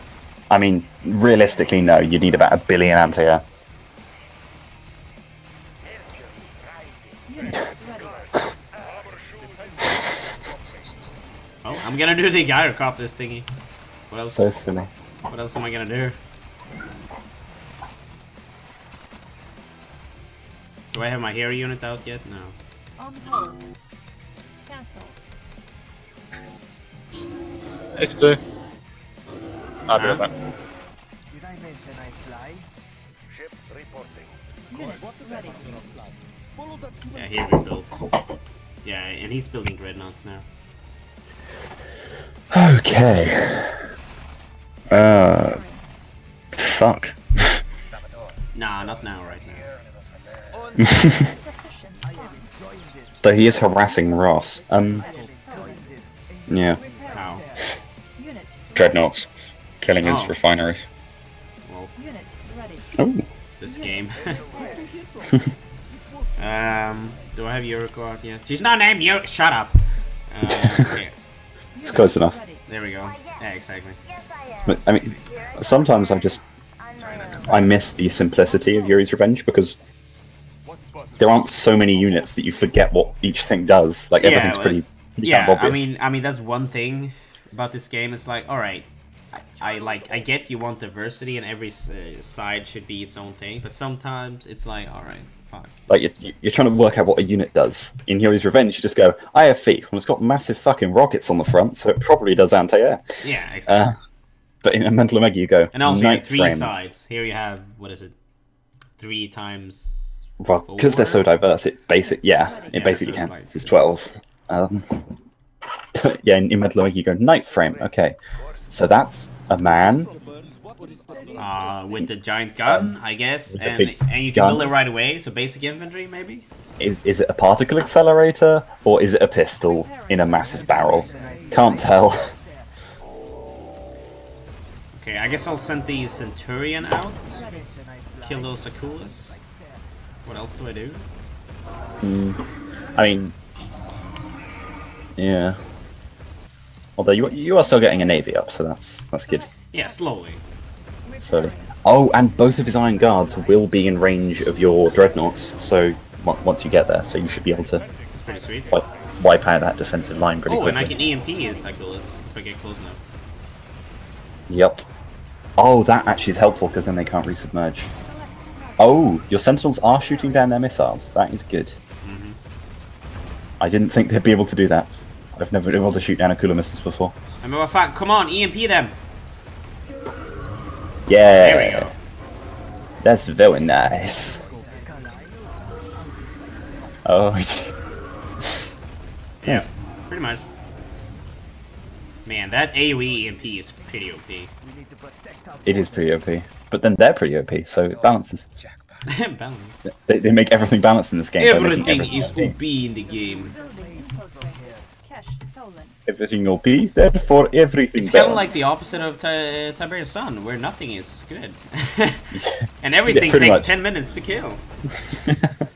I mean, realistically, no. You need about a billion anti-air. [laughs] Oh, I'm gonna do the gyrocop this thingy. What else? So silly. What else am I gonna do? Do I have my hero unit out yet? No. On hold. Cancel. It's two. I'll be right back. Did I mention I fly? Ship reporting. Unit ready. Yeah, here we built. Yeah, and he's building dreadnoughts now. Okay. Uh, fuck. Nah, not now, right now. Sufficient funds. Though he is harassing Ross. Um, yeah. How? Unit Dreadnoughts. Killing his Oh. refinery. Well, Oh. this game. [laughs] um, do I have Yuriko out yet? She's not named Yuriko. Shut up. Uh, [laughs] okay, It's close enough. There we go. Yeah, exactly. I. But, I mean, sometimes I just On my own. I miss the simplicity of Yuri's Revenge because there aren't so many units that you forget what each thing does. Like Yeah, everything's well, pretty, pretty Yeah, kind of I mean, I mean that's one thing about this game. It's like, all right, I, I like, I get you want diversity, and every uh, side should be its own thing. But sometimes it's like, all right, fuck. like you're, you're trying to work out what a unit does. In Yuri's Revenge, you just go, I have thief, and it's got massive fucking rockets on the front, so it probably does anti-air. Yeah, exactly. Uh, but in a Mental Omega, you go, and also you have three frame. sides. Here you have what is it? Three times. Well, because they're so diverse, it basic, yeah, it Yeah, basically so it's counts like- as twelve. Um, [laughs] yeah, in, in Omega, you go night frame. Okay, so that's a man. Uh, with the giant gun, I guess, and and you can gun. build it right away. So basic infantry, maybe. Is is it a particle accelerator or is it a pistol in a massive barrel? Can't tell. [laughs] Okay, I guess I'll send the Centurion out. Kill those Akulas. What else do I do? I mean, yeah. Although you you are still getting a navy up, so that's that's good. Yeah, slowly. Slowly. Oh, and both of his iron guards will be in range of your dreadnoughts. So once you get there, so you should be able to It's pretty sweet. wipe, wipe out that defensive line pretty quickly. Oh, and. I can EMP his Akulas if I get close enough. Yep. Oh, that actually is helpful because then they can't resubmerge. Oh, your sentinels are shooting down their missiles. That is good. Mm-hmm. I didn't think they'd be able to do that. I've never been able to shoot down Akula missiles before. I mean, well, fuck, come on, EMP them. Yeah. There we go. That's very nice. Oh, [laughs] Yeah, Yes. pretty much. Man, that AoE EMP is pretty OP. it is pretty OP. But then they're pretty OP, so it balances. [laughs] Balance. They, they make everything balance in this game. making Everything is OP in the game. Building infiltrated. Cash stolen. everything OP. Therefore, everything. It's kind of like the opposite of Ti- uh, Tiberian Sun, where nothing is good. [laughs] and everything Yeah, takes much. 10 minutes to kill. [laughs]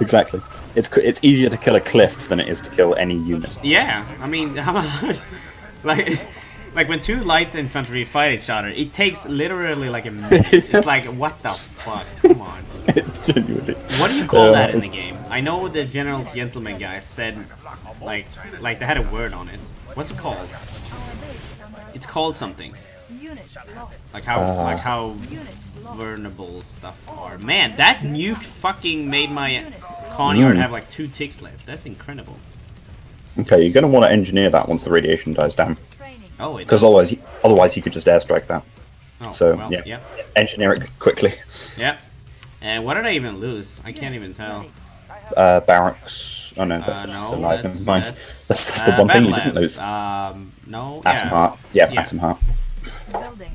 exactly. It's it's easier to kill a cliff than it is to kill any unit. Yeah, I mean. [laughs] Like, like when two light infantry fight each other, it takes literally like a minute. It's like, what the fuck? Come on. Genuinely. What do you call Uh, that in the game? I know the General Gentleman guy said, like, like they had a word on it. What's it called? It's called something. Like how, Uh. like how vulnerable stuff are. Man, that nuke fucking made my Conyard Mm. have like two ticks left. That's incredible. Okay, you're going to want to engineer that once the radiation dies down, Oh, because otherwise, otherwise you could just airstrike that. Oh, So well, yeah. yeah, engineer it quickly. yeah. And what did I even lose? I can't even tell. Uh, barracks. Oh no, that's Uh, just no, alive. that's, Never mind. That's, That's, that's the uh, one thing you didn't lose. Um, no. Atom yeah. Heart. Yeah, Yeah. Atom Heart. Building.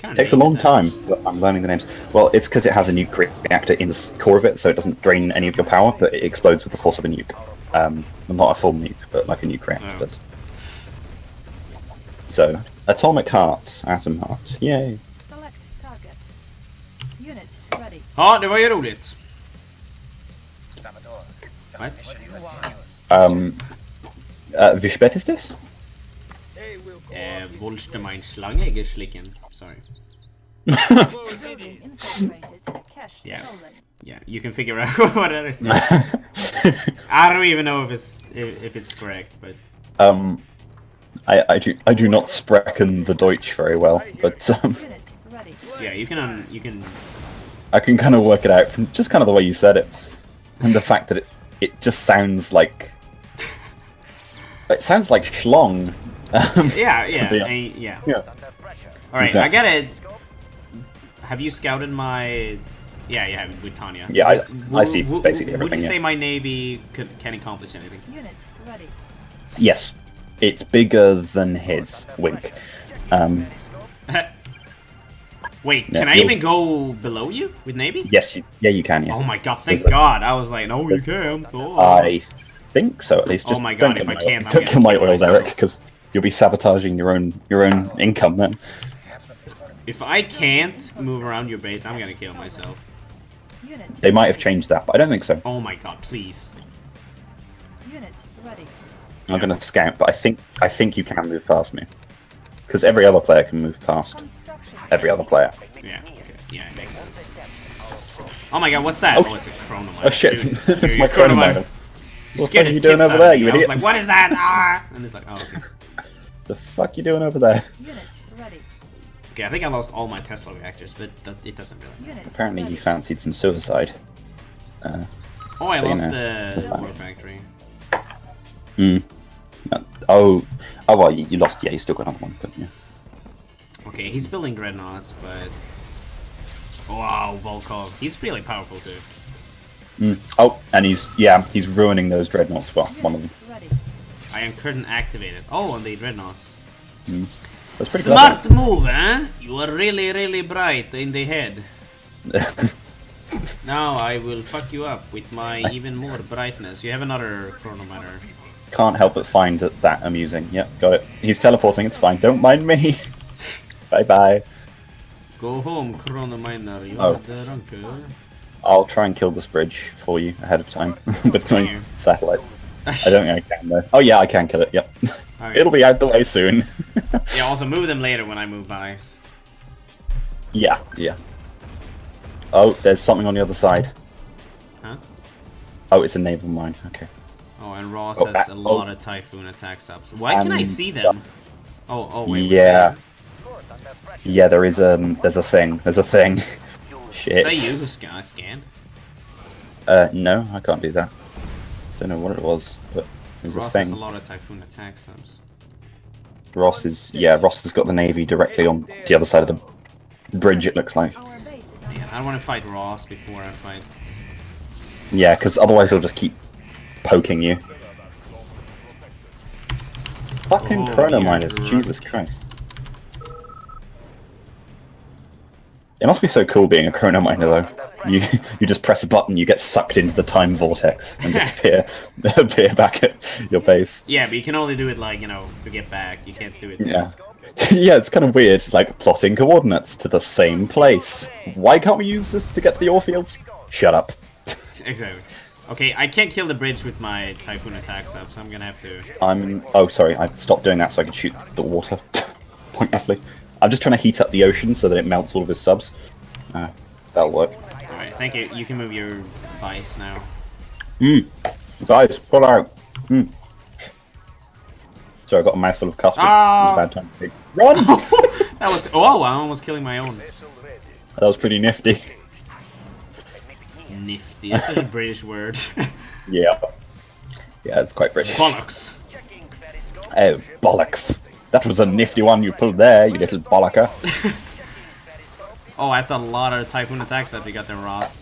Kinda Takes a long that. time, but I'm learning the names. Well, it's because it has a nuke re- reactor in the core of it, so it doesn't drain any of your power, but it explodes with the force of a nuke. Um, not a full nuke, but like a nuke reactor Oh. does. So, Atomic Heart, Atom Heart. Yay. Ja, det var ju roligt. Um, uh, wie spät ist es? Eh, Wolstermein Schlangegeschlicken. Sorry. Building [laughs] infiltrated. Yeah. Yeah, you can figure out [laughs] what that is. I don't even know if it's if, if it's correct, but um, I, I do I do not sprechen the Deutsch very well, but um, yeah, you can un, you can. I can kind of work it out from just kind of the way you said it, and the fact that it's it just sounds like it sounds like schlong. [laughs] Um, Yeah, yeah, I- yeah. yeah. All right, I Exactly. got it. Have you scouted my? Yeah, you have it with Tanya. Yeah, I- Would- I see would- basically Would you yeah. say my navy could, can accomplish anything? Unit ready. Yes, it's bigger than his. Wink. Um, [laughs] Wait, Yeah, can I even go below you with navy? yes, you, yeah, you can. Yeah. Oh my god, thank it- God! I was like, no, you can't. Oh. I think so. At least, Oh just my don't God, if I can't, I'm don't gonna kill my oil derrick because you'll be sabotaging your own your own income then. If I can't move around your base, I'm gonna kill myself. Unit They might have changed that, but I don't think so. Oh my god, please. unit ready. I'm gonna scout, but I think I think you can move past me because every other player can move past. Every other player. Yeah, okay. yeah, it makes sense. Oh my god, what's that? Oh, Oh, it's a. Oh shit! Dude, [laughs] it's dude, my your chronominer. What the fuck are you doing over there, you me. I was idiot? like, what is that? [laughs] Ah! And it's like, oh, okay. The fuck you doing over there? Okay, I think I lost all my Tesla reactors, but that, it doesn't really. Unit Apparently, he fancied some suicide. Uh, Oh, I So, you lost know, the war factory. hmm. Uh, oh, oh well, you, you lost. Yeah, you still got another one, but yeah. Okay, he's building dreadnoughts, but. Wow, Volkov. He's really powerful too. Mm. Oh, and he's yeah, he's ruining those dreadnoughts. Well, one of them. Ready. Iron Curtain activated. Oh, and the dreadnoughts. That's pretty Smart move, eh? You are really, really bright in the head. [laughs] Now I will fuck you up with my even more brightness. You have another chronominer. Can't help but find that, that amusing. Yep, got it. He's teleporting. It's fine. Don't mind me. [laughs] bye bye. Go home, chronominer. You Oh. are the drunker. I'll try and kill this bridge for you ahead of time [laughs] with my satellites. [laughs] I don't think I can though. Oh yeah, I can kill it. Yep. Alright. It'll be out the way soon. [laughs] Yeah, also move them later when I move by. yeah, yeah. Oh, there's something on the other side. Huh? Oh, it's a naval mine. Okay. Oh, and Ross Oh, has that- a oh. lot oh. of Typhoon attack subs. Why can I see them? Oh, oh, wait. Yeah. Yeah, there is um, there's a thing. There's a thing. [laughs] Shit. Is that you who sca- scanned? Uh, no, I can't do that. Don't know what it was, but there's a Ross thing. a lot of Typhoon attack subs. Ross is yeah, Ross has got the navy directly on the other side of the bridge. It looks like. Our base is Yeah, I want to fight Ross before I fight. Yeah, because otherwise he'll just keep poking you. Fucking Oh, chrono miners. Jesus Christ. It must be so cool being a chrono miner though. You you just press a button, you get sucked into the time vortex and just [laughs] appear [laughs] appear back at your base. Yeah, but you can only do it like you know to get back. You can't do it. Yeah. [laughs] yeah, it's kind of weird. It's like plotting coordinates to the same place. Why can't we use this to get to the ore fields? Shut up. Exactly. Okay, I can't kill the bridge with my Typhoon attack sub, so I'm gonna have to. I'm. Oh, sorry. I stopped doing that so I could shoot the water pointlessly. I'm just trying to heat up the ocean so that it melts all of his subs. Uh, that'll work. Alright, thank you. You can move your vice now. Mm. Guys, pull out. Mm. Sorry, I got a mouthful of custard. Ah. It was bad time. to Run! [laughs] That was. Oh, I'm almost killing my own. that was pretty nifty. Nifty. That's a [laughs] British word. Yeah. Yeah, it's quite British. Bollocks. Oh, bollocks. That was a nifty one you pulled there, you little bollocker. [laughs] Oh, that's a lot of Typhoon attacks that we got there, Ross.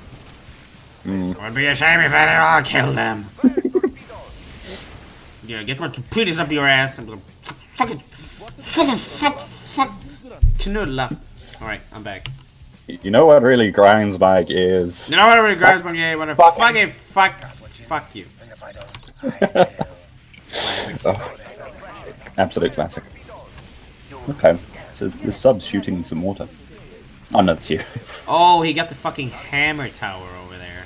Mm. Would be a shame if I all kill them. [laughs] yeah, get my computers up your ass and fucking, fucking, fuck, fuck, knulla. Alright, I'm back. You know what really grinds my gears? You know what really grinds my game? When I Fucking- fucking fuck, fuck you. [laughs] Oh, absolute classic. Okay, so the sub's shooting some water. Oh no, that's you. [laughs] Oh, he got the fucking hammer tower over there.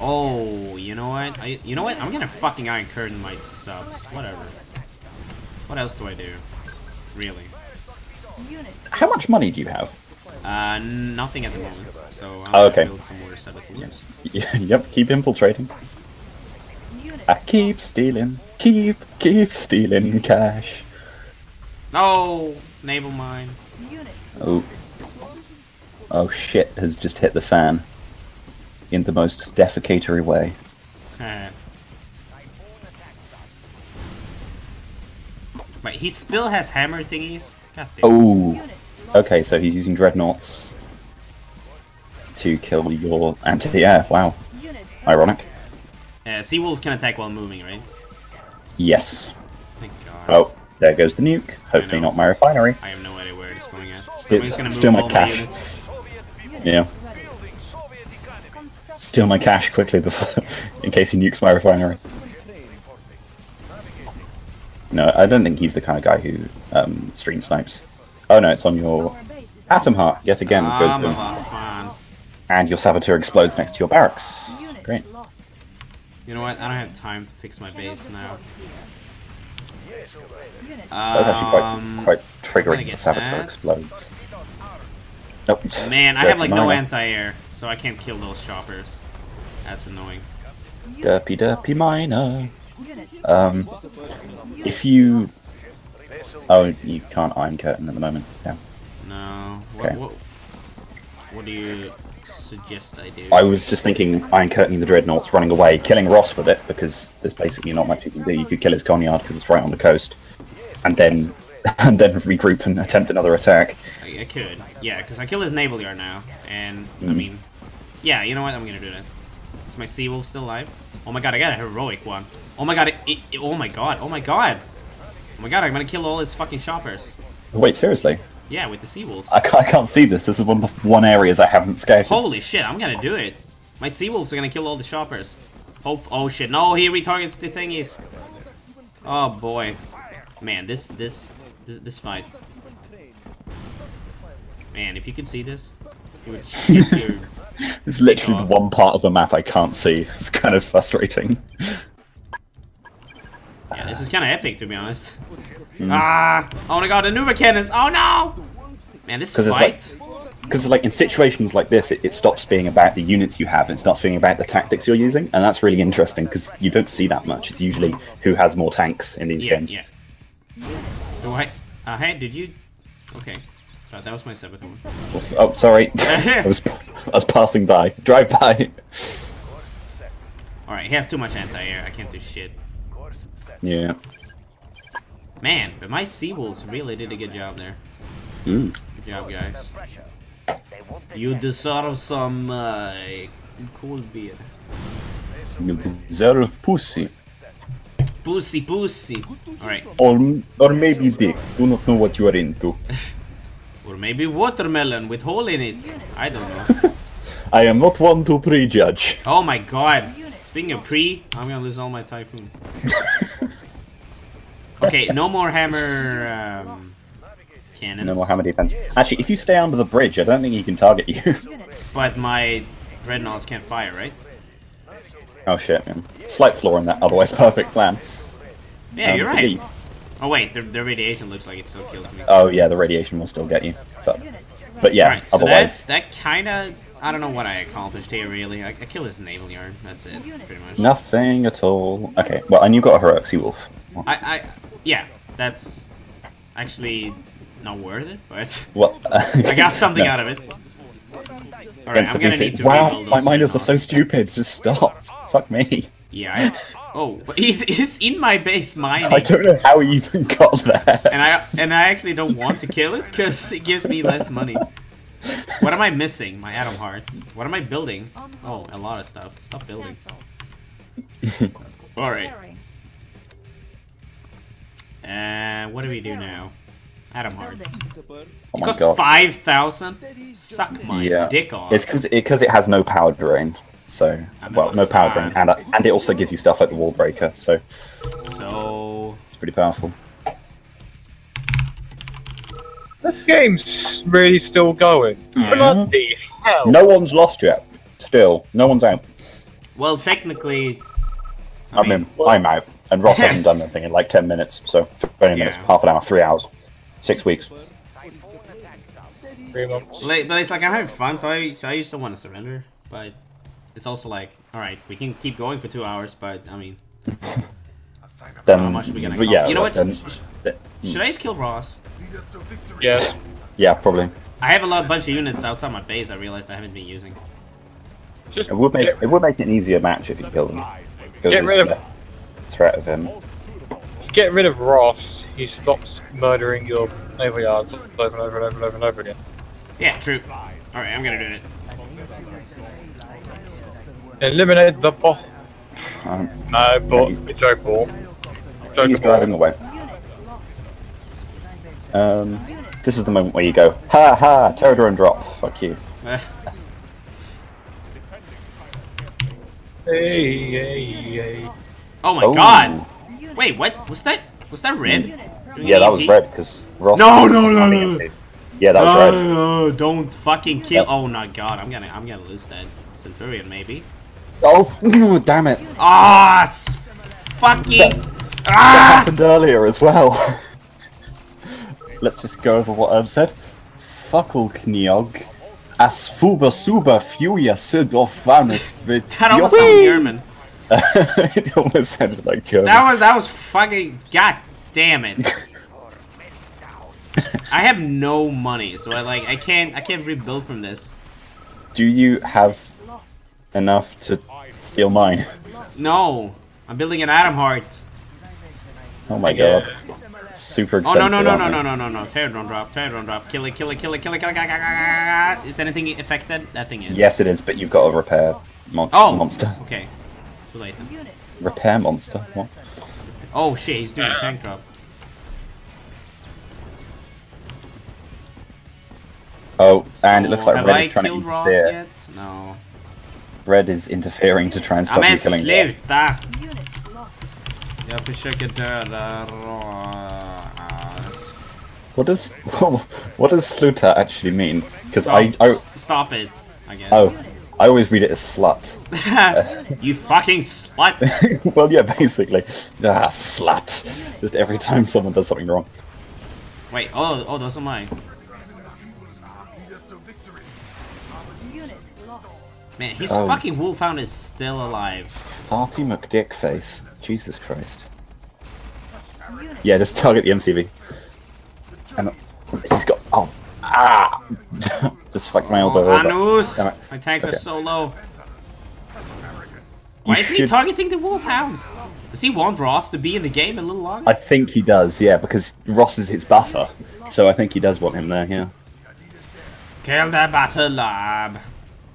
Oh, you know what? I, you know what? I'm gonna fucking Iron Curtain my subs. Whatever. What else do I do? Really? How much money do you have? Uh, nothing at the moment. So I'm Oh, gonna okay. build some more saboteurs. [laughs] yep, keep infiltrating. I keep stealing, keep, keep stealing cash. No! Naval mine. Oh. Oh shit has just hit the fan. In the most defecatory way. Wait, he still has hammer thingies? Oh. Okay, so he's using dreadnoughts to kill your anti-air. Wow. Unit. Ironic. Uh, Seawolf can attack while moving, right? Yes. Thank God. Oh, there goes the nuke. Hopefully not my refinery. I have no idea where it's going at. Steal- gonna steal my cash. Yeah. Steal my cash quickly before, [laughs] in case he nukes my refinery. No, I don't think he's the kind of guy who um, stream snipes. Oh no, it's on your Our base is atom heart yet again. Ah, goes boom. of fun. and your saboteur explodes next to your barracks. Great. Lost. You know what? I don't have time to fix my base now. That's actually quite Um, quite triggering. get The saboteur that. explodes. Nope. Man, I have like no anti-air, so I can't kill those choppers. That's annoying. Derpy derpy miner. Um, if you, oh, you can't iron curtain at the moment. Yeah. No. What, Okay. what, what do you suggest I do? I was just thinking iron curtaining the dreadnoughts, running away, killing Ross with it because there's basically not much you can do. You could kill his conyard because it's right on the coast, and then [laughs] and then regroup and attempt another attack. I, I could. Yeah, because I killed his naval yard now, and I Mhm. mean, yeah, you know what? I'm gonna do that. Is my Seawolf still alive? Oh my god, I got a heroic one. Oh my god, it, it, it- oh my god, oh my god. Oh my god, I'm gonna kill all his fucking shoppers. Wait, seriously? Yeah, with the Seawolves. I can't, I can't see this. This is one of the one areas I haven't scouted. Holy shit, I'm gonna do it. My Seawolves are gonna kill all the shoppers. Hope, oh shit, no, he retargets the thingies. Oh boy. Man, this, this, this, this fight. Man, if you could see this, [laughs] you would your It's literally the one part of the map I can't see. It's kind of frustrating. Yeah, this is kind of epic, to be honest. [laughs] Mm. Ah! Oh my god, the Nuva cannons! Oh no! Man, this 'Cause it's fight... Because like in situations like this, it, it stops being about the units you have and it starts being about the tactics you're using, and that's really interesting because you don't see that much. It's usually who has more tanks in these yeah, games. yeah. Oh, hey, uh, hey, did you... Okay. Thought that was my saboteur. Oh, sorry, [laughs] I was I was passing by. Drive by. Alright, he has too much anti-air. I can't do shit. Yeah. Man, but my Seawolves really did a good job there. Mm. Good job, guys. You deserve some, uh, cold beer. You deserve pussy, Pussy, pussy. Alright. or or maybe dick. Do not know what you are into. [laughs] Or maybe watermelon with hole in it. I don't know. [laughs] I am not one to prejudge. Oh my god. Speaking of pre, I'm gonna lose all my typhoon. [laughs] okay, no more hammer um, cannons. No more hammer defense. Actually, if you stay under the bridge, I don't think he can target you. [laughs] But my dreadnoughts can't fire, right? oh shit, man. Slight flaw in that otherwise perfect plan. Yeah, Um, you're right. yeah, Oh wait, the, the radiation looks like it still kills me. Oh yeah, the radiation will still get you. Fuck. But yeah, Alright, so otherwise, that, that kinda... I don't know what I accomplished here, really. I, I killed his naval yard. That's it, pretty much. nothing at all. Okay, well, and you got a heroic sea wolf. I, I... Yeah, that's actually not worth it, but... [laughs] What? [laughs] I got something No. out of it. Alright, I'm gonna need to Wow, my miners are so stupid. Just stop. [laughs] Fuck me. Yeah, I, Oh, but he's, he's in my base mining. I don't know how he even got there. And I and I actually don't want to kill it because it gives me less money. What am I missing? My atom heart. What am I building? Oh, a lot of stuff. Stop building. All right. And uh, what do we do now? Atom heart. Oh it my costs god. five thousand. Suck my yeah. dick off. It's because it, 'cause it has no power drain. So, well, no power drain, and uh, and it also gives you stuff like the wall breaker. So, So it's pretty powerful. This game's really still going. Bloody hell! No one's lost yet. Still, no one's out. Well, technically, I'm mean, I'm out, and Ross hasn't [laughs] done anything in like ten minutes. So twenty minutes, Yeah. half an hour, three hours, six weeks. Three months. like, but it's like I'm having fun, so I, so I just don't want to surrender. But it's also like, all right, we can keep going for two hours, but I mean, [laughs] Then, how much are we gonna? but yeah, you know what? Then, Sh- Should I just kill Ross? Yes. yeah, probably. I have a lot, bunch of units outside my base. I realized I haven't been using. Just It would make it would make it an easier match if you kill them. Get rid of- less threat of him. get rid of Ross. He stops murdering your naval yards over and over and over and over and over again. Yeah, true. All right, I'm gonna do it. Eliminate the bot. Um, No, bot. It's joke ball. Joke he's driving away. Um, this is the moment where you go, ha ha, terror drone drop. Fuck you. [laughs] Hey, hey, hey. Oh my Oh. god! Wait, what? Was that? Was that red? Yeah, that was red because Ross. No, no, no, no. Yeah, that was red. Oh, don't fucking kill! Oh my god, I'm gonna, I'm gonna lose that Centurion maybe. Oh, [laughs] damn it! Ah, s- fucking That ah! happened earlier as well. [laughs] Let's just go over what I've said. Fackelkniog. As fuba suba furia sidorfanus vid That almost sounded German. It almost sounded like German. That was, that was fucking. God damn it! [laughs] I have no money, so I like, I can't, I can't rebuild from this. Do you have enough to steal mine? No, I'm building an atom heart. Oh my god. Super oh, expensive. Oh no no no no no no no no! Terror drop, terror drop, kill it, kill it, kill it, kill it, kill it, kill it, kill it, kill it, kill it. Is anything affected? That thing is. Yes, it is, but you've got a repair mon- Oh. monster. Okay. Too late Repair monster? What? Oh shit, he's doing a tank drop. Oh, and it looks like Red I is trying to killed Ross yet? No. Red is interfering to try and stop Ja, men you killing Ross. sluta! Unit lost. Jag försöker döda Ross. What does [laughs] what does sluta actually mean? Because I, I, I s- stop it, I guess. oh I always read it as slut. [laughs] you fucking slut! [laughs] well, yeah, basically. Ah, slut. Just every time someone does something wrong. Wait, oh, oh, those are mine. Man, his Oh. fucking wolfhound is still alive. Farty McDickface. Jesus Christ. Yeah, just target the MCV. And he's got oh ah [laughs] just fuck my elbow Oh. Anus! My tanks are so low. You Why isn't he targeting the wolfhounds? Does he want Ross to be in the game a little longer? I think he does, yeah, because Ross is his buffer. So I think he does want him there, yeah. Kill the battle lab.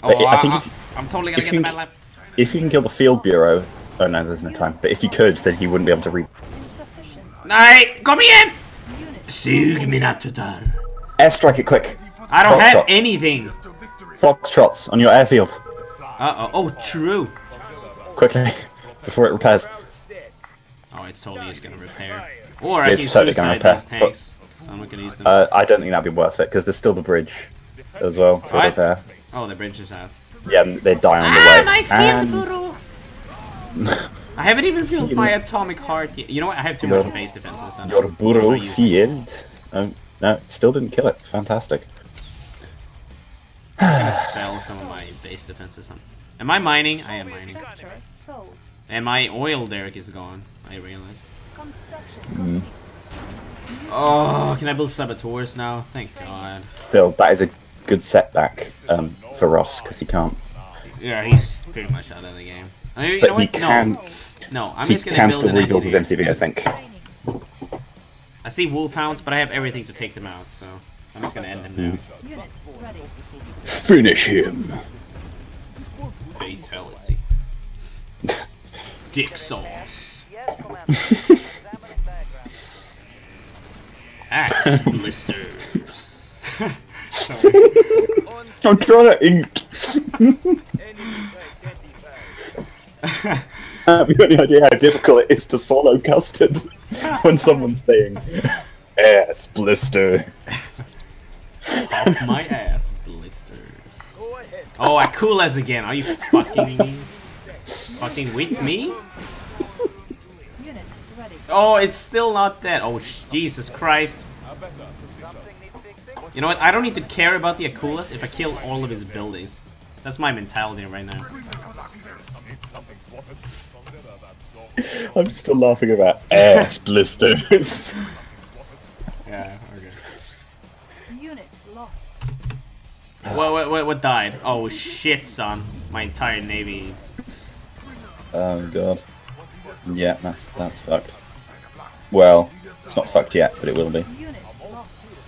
Oh, But I think I, if- am totally gonna if get the you- battle lab. If you can kill the field bureau oh no, there's no time. But if you could, then he wouldn't be able to read Insufficient. Nej, kom igen! Unit. Sug mina tuttar. Airstrike it quick. I don't have Foxtrots. anything. Foxtrots on your airfield. Uh oh. Oh, true. Quickly. [laughs] Before it repairs. Oh, it's totally gonna repair. Or I It's totally gonna repair, tanks. So I'm not gonna use them. Uh, I don't think that'd be worth it because there's still the bridge as well to repair. oh, the bridge is out. Yeah, they die on the Ah, way. my field and! [laughs] I haven't even built my atomic heart yet. You know what? I have too Your- much base defenses. Your burrow field. Oh, no, still didn't kill it. Fantastic. I'm [sighs] gonna sell some of my base defenses. On. Am I mining? I am mining. Structure. And my oil derrick is gone. I realized. Construction. Oh, can I build saboteurs now? Thank God. Still, that is a good setback um, for Ross because he can't. Yeah, he's pretty much out of the game. I mean, you But know he what? can. No, no. I'm he just gonna can build still rebuild his. MCV, I think. I see wolfhounds, but I have everything to take them out, so I'm just gonna end them now. Finish him. Fatality. Dick sauce. Axe blisters. [laughs] I'm trying to ink. [laughs] Have you any idea how difficult it is to swallow custard [laughs] when someone's saying ass blister? Off my ass, blisters. Oh, Akulas again. Are you fucking me? Fucking with me? Oh, it's still not dead. Oh, sh- Jesus Christ. You know what? I don't need to care about the Akulas if I kill all of his buildings. That's my mentality right now. [laughs] I'm still laughing about ass [laughs] blisters. Yeah, okay. Unit lost. What, what, what, what died? Oh, shit, son. My entire navy. oh god. Yeah, that's that's fucked. Well, it's not fucked yet, but it will be.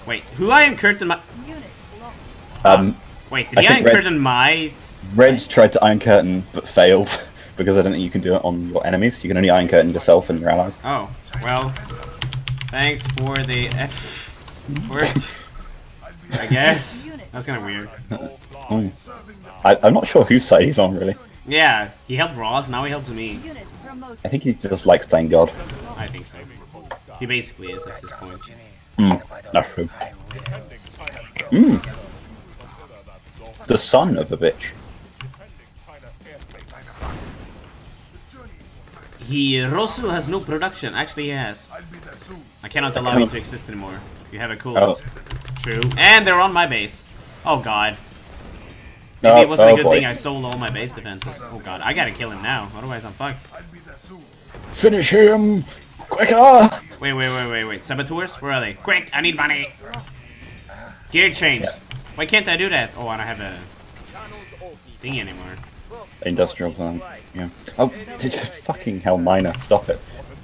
Wait, who Iron Curtain my... Unit lost. Um, Wait, did I the Iron Red- Curtain my... Red tried to Iron Curtain, but failed [laughs] because I don't think you can do it on your enemies. You can only Iron Curtain yourself and your allies. Oh, well... Thanks for the F word. I guess. That's kind of weird. Hmm. I, I'm not sure whose side he's on really. Yeah, he helped Ross, now he helps me. I think he just likes playing God. I think so. He basically is at this point. Mm, that's true. Mm. The son of a bitch. He Rosu has no production. Actually, he has. I cannot allow him to exist anymore. You have a cool. Oh. True. And they're on my base. Oh god. Maybe Oh, it wasn't oh a good boy. thing I sold all my base defenses. Oh god, I gotta kill him now. Otherwise, I'm fucked. Finish him! Quicker! Wait, wait, wait, wait, wait. Saboteurs? Where are they? Quick! I need money! Gear change. Why can't I do that? Oh, I don't have a thing anymore. Industrial plant. Yeah. Oh, did you fucking hell, miner? Stop it.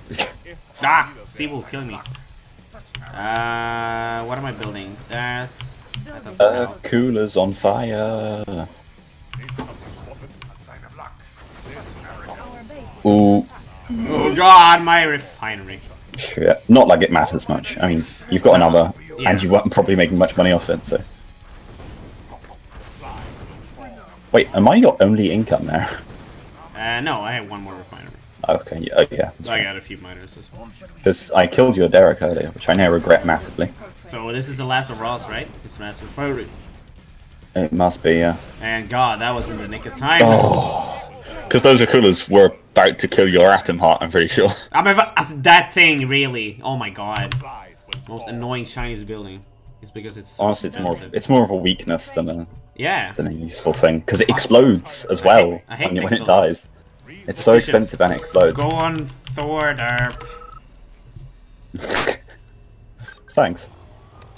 [laughs] Ah! Sea will kill me. Uh, what am I building? That. That Uh, help. cooler's on fire. Ooh, Oh god, my refinery. shit. Not like it matters much. I mean, you've got another, Yeah. and you weren't probably making much money off it, so. Wait, am I your only income now? Uh, no, I have one more refinery. Okay, yeah, oh, yeah. So I got a few miners as well. Because I killed your derrick earlier, which I now regret massively. So this is the last of Ross, right? This last refinery. It must be, uh, yeah. And god, that was in the nick of time. Because those Akulas were about to kill your Atom Heart, I'm pretty sure. I'm that thing, really. Oh my god. Most annoying Chinese building. It's because it's so Honestly, it's more expensive. it's more of a weakness than a Yeah. than a useful thing because it explodes as well I hate when, when it dies. It's so expensive and it explodes. Go on Thor derp. [laughs] Thanks.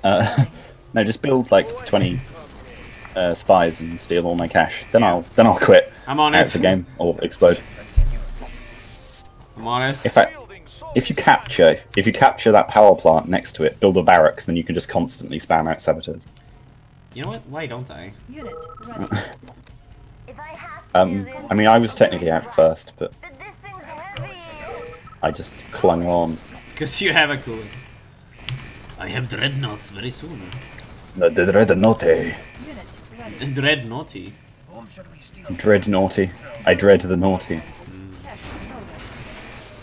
Uh, [laughs] no, just build like twenty uh, spies and steal all my cash. Then I'll then I'll quit. I'm on it. the game or explode. I'm honest. In fact, if you capture if you capture that power plant next to it, build a barracks, then you can just constantly spam out saboteurs. You know what? Why don't I? Unit ready. [laughs] I have to do Um, I mean, I was technically out first, but but this thing's heavy. I just clung on. Because you have a cool. I have dreadnoughts very soon. The the dreadnoughty. Unit ready. Dreadnoughty. Naughty. I dread the naughty.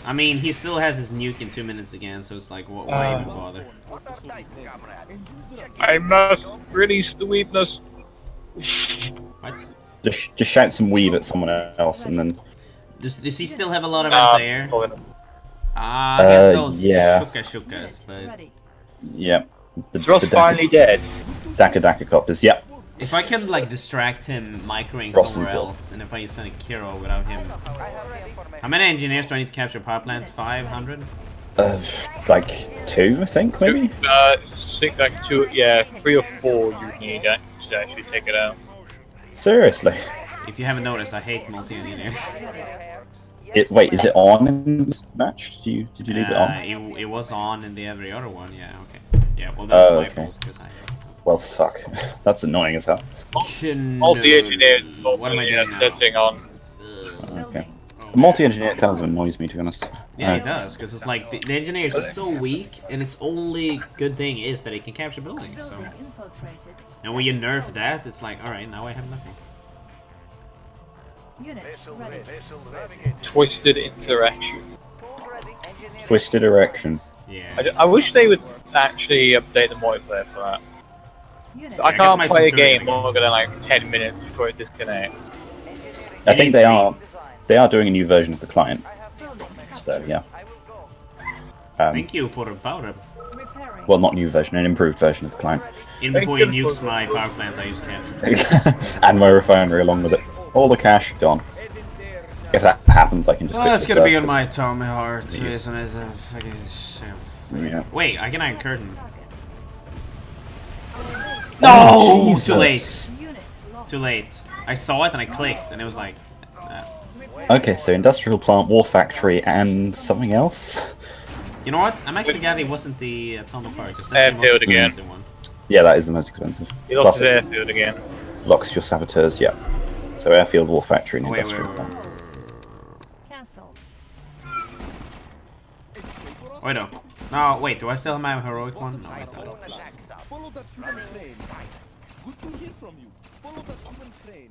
I mean, he still has his nuke in two minutes again, so it's like, what, why Uh. even bother? I must release the weakness. What? Just just shout some weave at someone else, and then Does, does he still have a lot of Uh, anti-air? hold. Ah, I Uh, those yeah. shuka shukas, but Ready. yeah. The, Is Ross the finally dead? Daka Daka copters. Yep. If I can like distract him microing somewhere else, and if I send a Kirov without him, how many engineers do I need to capture power plant? Five hundred. Uh, like two, I think maybe. Uh, think like two, yeah, three or four you need uh, to actually take it out. Seriously. If you haven't noticed, I hate multi-engineer. It wait, is it on in this match? Did you did you leave it Uh, on? it, it was on in the every other one. Yeah. Okay. Yeah. Well, that's Oh, my okay. fault because I. Well, fuck. [laughs] That's annoying as hell. Multi-engineer What am I doing now? setting on. Okay. The multi-engineer kind of annoys me, to be honest. Yeah, Uh, it does, because it's like the, the engineer is so weak, and its only good thing is that it can capture buildings. So, and when you nerf that, it's like, all right, now I have nothing. Unit ready. Twisted Interaction. Twisted erection. Yeah. I wish they would actually update the multiplayer for that. Unit. So I Yeah, I got my can't play a game again. longer than like 10 minutes before it disconnects. I think they are they are doing a new version of the client. So yeah. Um, Thank you for the power up. Well, not new version, an improved version of the client, In before you you nukes my power plant, I use capture. [laughs] and my refinery along with it. All the cash gone. If that happens, I can just. Well, that's gonna be server, on my 'cause- Tommy heart, isn't it? Uh, fucking shit. Yeah. Wait, I can iron curtain. No! Jesus. Too late. Too late. I saw it and I clicked, and it was like. Uh, Okay, so industrial plant, war factory, and something else. you know what? I'm actually glad it wasn't the atomic power because that's the Airfield most again. expensive one. Yeah, that is the most expensive. He lost Plus it airfield again. locks your saboteurs. Yeah. So airfield, war factory, and Oh, wait, wait, industrial wait, plant. wait. Cancel. Wait, no. No, wait, do I still have my heroic one? No, I don't. Follow that human crane. Good to hear from you. Follow that human crane.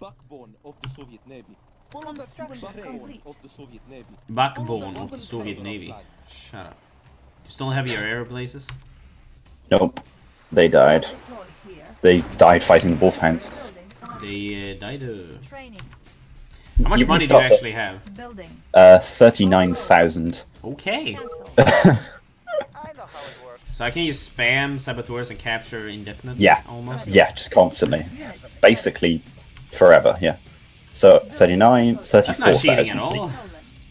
Backbone of the Soviet Navy. Follow that human Construction crane of the Soviet Navy. Backbone of the Soviet Navy. Shut up. You still have your Aeroblazes? Nope. They died. They died fighting the wolfhounds. Building. Some They uh, died. Uh... How much You money do you actually have? Building. Uh, thirty-nine thousand. Okay. Cancel. [laughs] So I can use spam saboteurs and capture indefinitely? Yeah. Almost. Yeah, just constantly. Basically, forever. Yeah. So 39, That's not 34,000. at So all.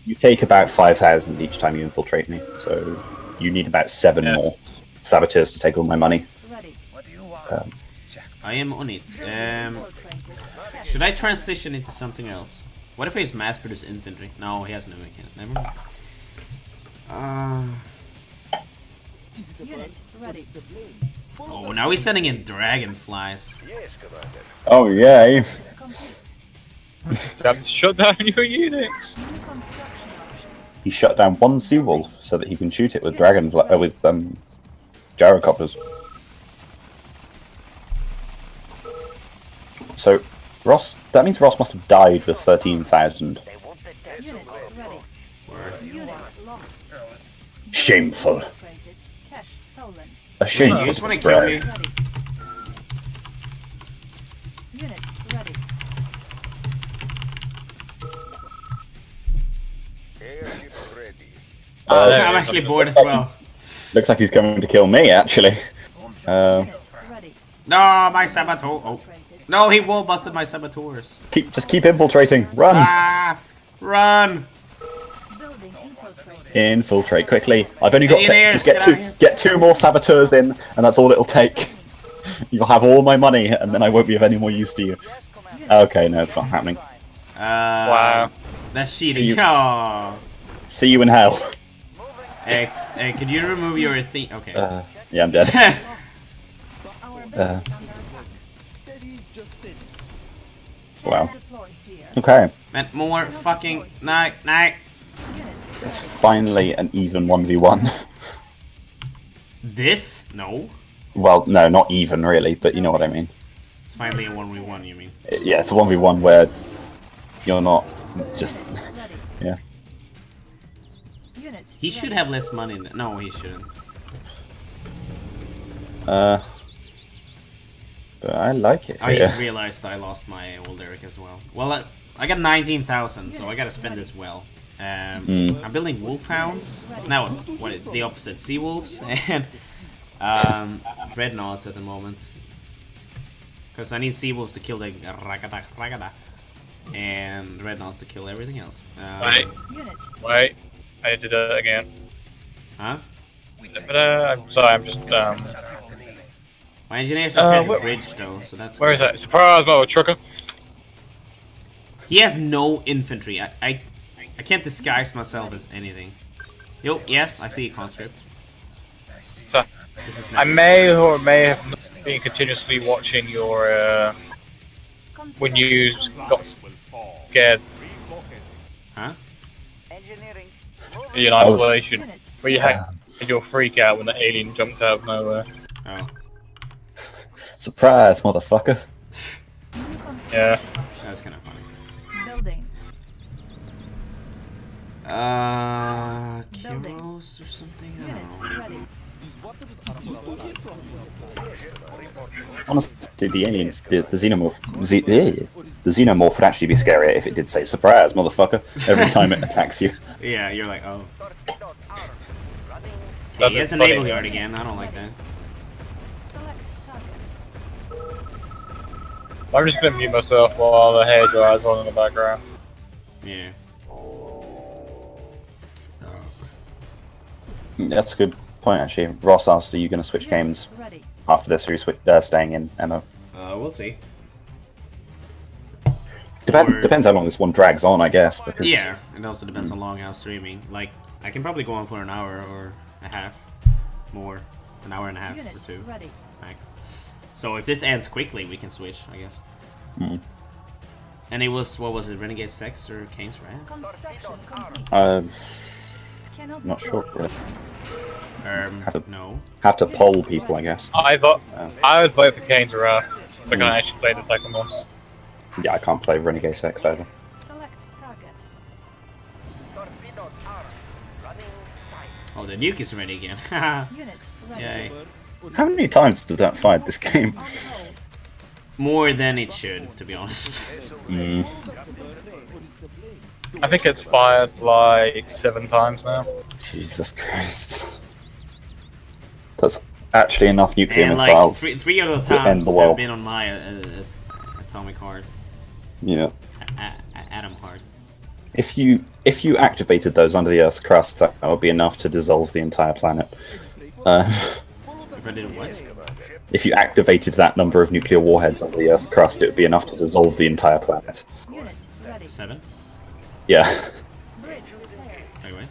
you take about five thousand each time you infiltrate me. So you need about seven Yes. more saboteurs to take all my money. Ready. Um, I am on it. Um, should I transition into something else? What if I use mass produced infantry? No, he has no mechanic. Never mind. Uh, Unit ready. oh, now he's sending in dragonflies. oh yay! Complete. Damn, shut down [laughs] your units. New construction options. He shut down one sea wolf so that he can shoot it with dragon uh, with um gyrocopters. So Ross, that means Ross must have died with thirteen thousand. Unit ready. Unit lost. Shameful. Infiltrated. Cash stolen. A You shameful just want to kill me? display. Ready. Unit ready. There I'm actually bored as well. Looks like he's coming to kill me actually. Uh, No, my saboteur. Oh, no, he wall busted my saboteurs. keep just keep infiltrating. Run. Ah, run! Building infiltrated. Infiltrate quickly. I've only got to just get get two get two more saboteurs in, and that's all it'll take. [laughs] You'll have all my money, and then I won't be of any more use to you. Okay, no, it's not happening. Uh, Wow. That's See cheating. you- Oh. See you in hell. Hey, hey, could you remove your thing? Okay. Uh, yeah, I'm dead. [laughs] Uh. under attack. Steady, just steady. Wow. Okay, Meant more fucking night, night. Unit it's finally an even one v one. This? No. Well, no, not even really, but you know what I mean. It's finally a one v one. You mean? Yeah, it's a one v one where you're not just ready. [laughs] yeah. Unit He should have less money. No, he shouldn't. Uh, but I like it. I here. just realized I lost my oil derrick as well. Well, I, I got 19,000, so I gotta spend this well. Um, Hmm. I'm building wolfhounds. No, what is the opposite? Sea wolves [laughs] and um, dreadnoughts at the moment. Because I need sea wolves to kill the ragada ragada, and dreadnoughts to kill everything else. Um, Wait, Unit wait. I did it again. Huh? But, uh, I'm sorry, I'm just, um, My engineers are uh, where- bridge though, so that's. where is good. that? Surprise mode, trucker. He has no infantry. I, I, I can't disguise myself as anything. Yo, yes, I see a conscript. So, I may or may have not been continuously watching your, uh, when you got scared Huh? in Oh. isolation. Unit Where you had your freak out when the alien jumped out of nowhere. Oh, Surprise, motherfucker. new [laughs] construction Yeah. that's kind of Uh, Building. Kirovs or something? I don't know. ready. Is I was Honestly, the alien, the, the xenomorph, ze- eh, the xenomorph would actually be scarier if it did say "surprise, motherfucker" every [laughs] time it attacks you. Yeah, you're like, oh. That'd he be has an funny. naval yard again. I don't like that. Select target. I'm just gonna mute myself while the hair dries on in the background. Yeah. That's a good point, actually. Ross asked, "Are you going to switch games Ready. after this, or are you uh, staying in MO?" Uh, we'll see. Depend- Or- Depends how long this one drags on, I guess. Because Yeah, it also depends on long house streaming. Like, I can probably go on for an hour or a half, more, an hour and a half Unit or two ready. max. So if this ends quickly, we can switch, I guess. Hmm. And it was what was it, Renegade X or Kane's Wrath? Construction uh, Cannot not sure. Really. Um, Have to- no. Have to poll people, I guess. I vote. Um, I would vote for Kane's Wrath. So I can actually play the second one. Yeah, I can't play Renegade X either. Select target. Oh, the nuke is ready again. Haha. [laughs] Unit ready. Yay. How many times does that fight this game? More than it should, to be honest. Mm, I think it's fired like seven times now. Jesus Christ. That's actually enough nuclear And like missiles. three, three of the to end times the have world. been on my uh, atomic heart, Yeah. a- a- atom heart. If you if you activated those under the Earth's crust, that would be enough to dissolve the entire planet. Uh, If I did what? if you activated that number of nuclear warheads under the Earth's crust, it would be enough to dissolve the entire planet. Seven? Yeah. Bridge repaired. Wait, wait.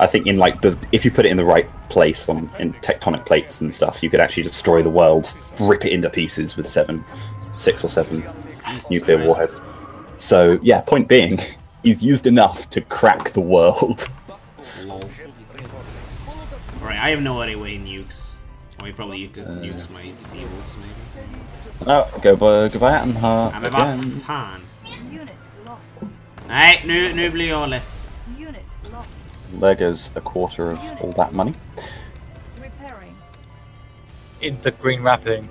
I think in like the if you put it in the right place on in tectonic plates and stuff, you could actually destroy the world, rip it into pieces with seven, six or seven nuclear warheads. So yeah, point being, [laughs] he's used enough to crack the world. Alright, I have no idea what he nukes. Oh, he probably u- Uh. nukes my sea wolves, maybe. Oh, go by goodbye and her Ja, men vad again. fan. Unit lost. Nej, nu, nu blir jag less. Unit lost. There goes a quarter of all that money. Repairing. In the green wrapping.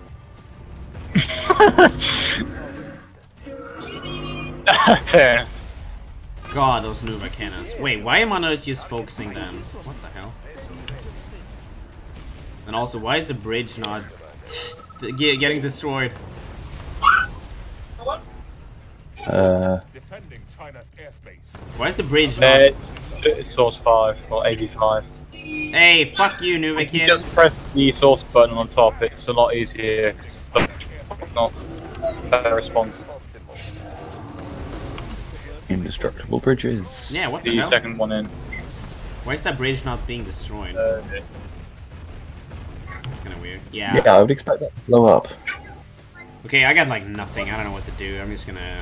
Fair. [laughs] God, those Nuva cannons. Wait, why am I not just focusing them? What the hell? And also, why is the bridge not getting destroyed? Uh, Defending China's airspace. Why is the bridge Uh, it's, it's source 5 or 85. Hey, fuck you, Nuva You just press the source button on top, it's a lot easier. Not better response. indestructible bridges. Yeah, what the The hell? second one in. Why is that bridge not being destroyed? Uh, That's kind of weird. Yeah. Yeah, I would expect that to blow up. Okay, I got like nothing. I don't know what to do. I'm just gonna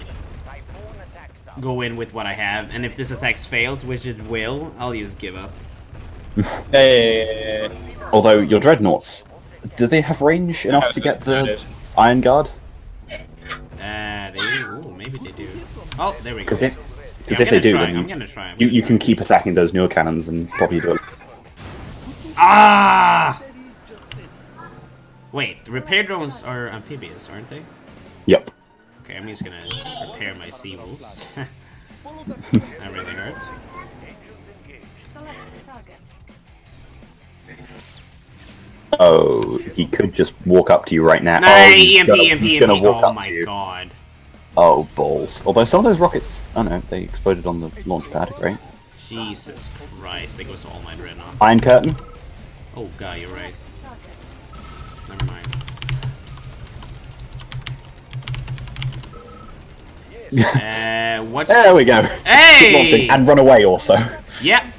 go in with what I have, and if this attack fails, which it will, I'll use give up. [laughs] hey, Although your dreadnoughts, do they have range enough to get the Iron Guard? Uh, they ooh, maybe they do. Oh, there we go. Because if, because Yeah, if they do, gonna try, I'm then gonna try. I'm you, gonna you try. can keep attacking those newer cannons and probably do it. Ah! Wait, the repair drones are amphibious, aren't they? Yep. Okay, I'm just gonna repair my sea wolves. [laughs] that really hurts. Oh, he could just walk up to you right now. Oh, he's EMP, gonna, EMP, he's gonna EMP. walk Oh up my to you. god. Oh, balls. Although some of those rockets, oh no, they exploded on the launch pad, right? Jesus Christ, they go goes all my dreadnoughts. Iron Curtain? Oh god, you're right. Target. Never mind. Uh, what? There we go. Keep Hey! launching and run away also. Yeah.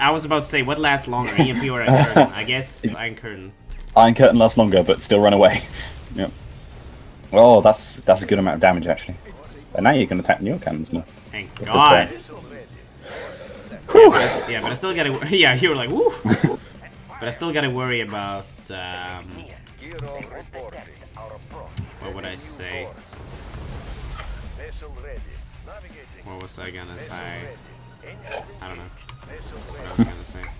I was about to say, what lasts longer, EMP or Iron Curtain? I [laughs] guess Iron Curtain. Iron Curtain lasts longer, but still run away. [laughs] yep. Oh, that's that's a good amount of damage actually. And now you can attack newer cannons more. Thank God. guy. Yeah, but I, yeah, but I still gotta. [laughs] Yeah, you were like, woo. but I still gotta worry about. Um, what would I say? What was I gonna say? I don't know. What I gonna say.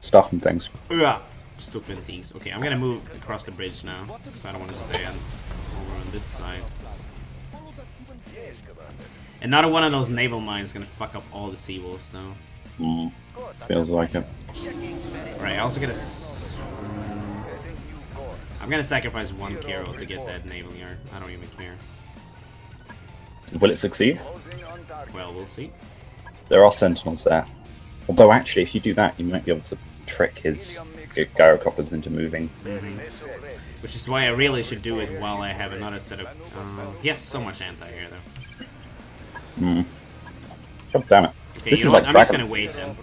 Stuff and things. Yeah. stupid things. Okay, I'm gonna move across the bridge now, because I don't want to stay on, over on this side. Another one of those naval mines is gonna fuck up all the seawolves now. Mm, feels like it. Right, I also gotta... I'm gonna sacrifice one Carol to get that naval yard. I don't even care. Will it succeed? Well, we'll see. There are sentinels there. Although, actually, if you do that, you might be able to trick his gyrocopters into moving. Which is why I really should do it while I have another set of... Uh, he has so much anti-air, though. Hmm. God damn it. Okay, this you is like what? I'm just Dragon. gonna wait then.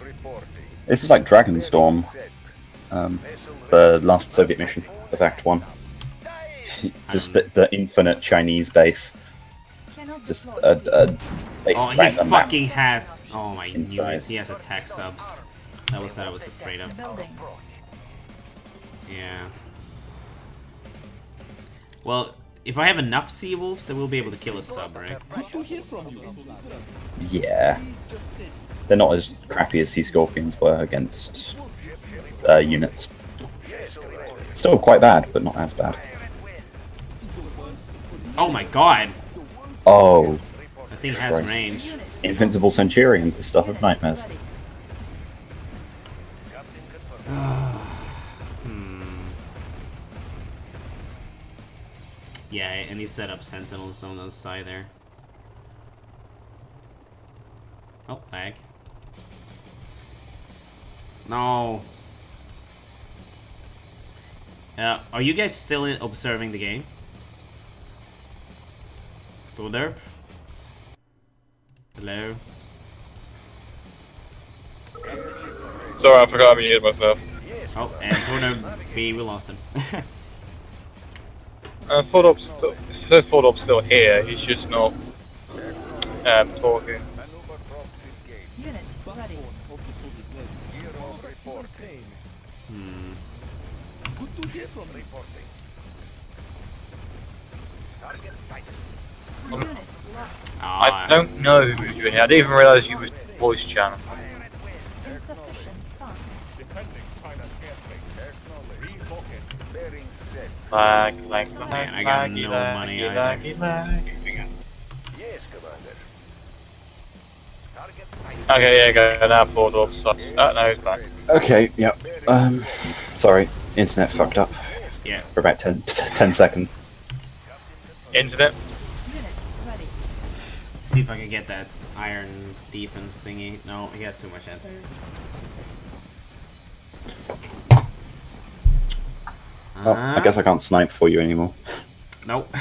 This is like Dragonstorm, um, the last Soviet mission of Act One. [laughs] Just the, the infinite Chinese base. Just a, a base Oh, he fucking has... Oh my god, he has attack subs. That was what I was afraid of. Yeah. Well, if I have enough sea wolves, then we'll be able to kill a sub, right? Good to hear from you. Yeah. They're not as crappy as Sea Scorpions were against uh, units. Still quite bad, but not as bad. Oh my god! Oh, thing has Christ. range. Invincible Centurion, the stuff of nightmares. Hmm. [sighs] Yeah, and he set up sentinels on the side there. Oh, lag. No. Uh, are you guys still observing the game? Go there. Hello. Sorry, I forgot I muted myself. Oh, and Torno B, we lost him. Uh, Fordop's still, it says Fordop's still here, he's just not um, talking. Unit ready. hmm. Good to hear from you. Unit lost. I don't know who was doing it, I didn't even realise you was voice channel. Insufficient funds. Lag, lag, lag, Man, I got laggy, no laggy, money laggy, either. laggy. Okay, yeah, go now Fordop sucks. Oh, no, he's back. Okay, yep. Um, sorry, internet fucked up yeah. for about 10, [laughs] 10 seconds. Internet? Unit ready. See if I can get that iron defense thingy. No, he has too much anti. Oh, I guess I can't snipe for you anymore. Nope.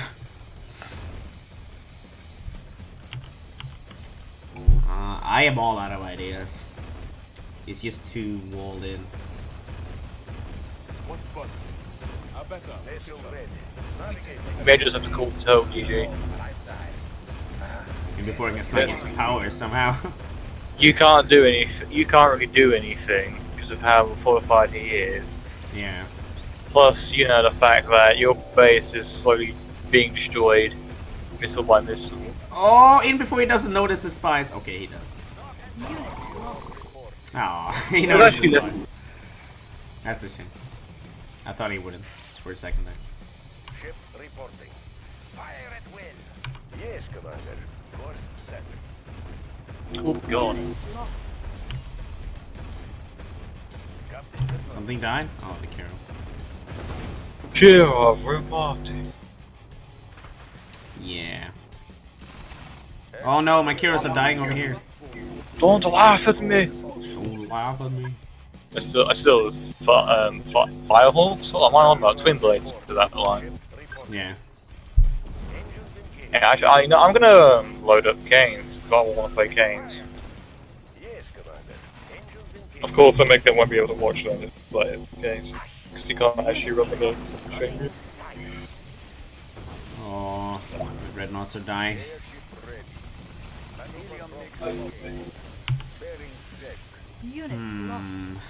Uh, I am all out of ideas. It's just too walled in. Maybe I just have to call Toe, GG. And before I can snipe his power somehow. [laughs] You can't do any. You can't really do anything because of how fortified he is. yeah. Plus, you know the fact that your base is slowly being destroyed, missile by missile. Oh, in before he doesn't notice the spies. Okay, he does. Unit. [laughs] Oh, he Well, noticed the that- spies. That's a shame. I thought he wouldn't for a second there. Ship reporting. Fire at will. Yes, Commander. Course set. Oh god. Something died? Oh, the Carol. Cheer of reporting. Yeah. Oh no, my Kirovs are dying over here. Don't laugh at me. Don't laugh at me. I still, I still have um, fi- firehawks. What am I on about? Twin blades to that line. Yeah. Yeah, actually, I, you know, I'm gonna um, load up Kane's because I want to play Kane's. Yes, Of course, I make them won't be able to watch them if they play as Kane's because you can't actually run them against the machine. Oh, the dreadnoughts are dying. Unit Hmm. lost.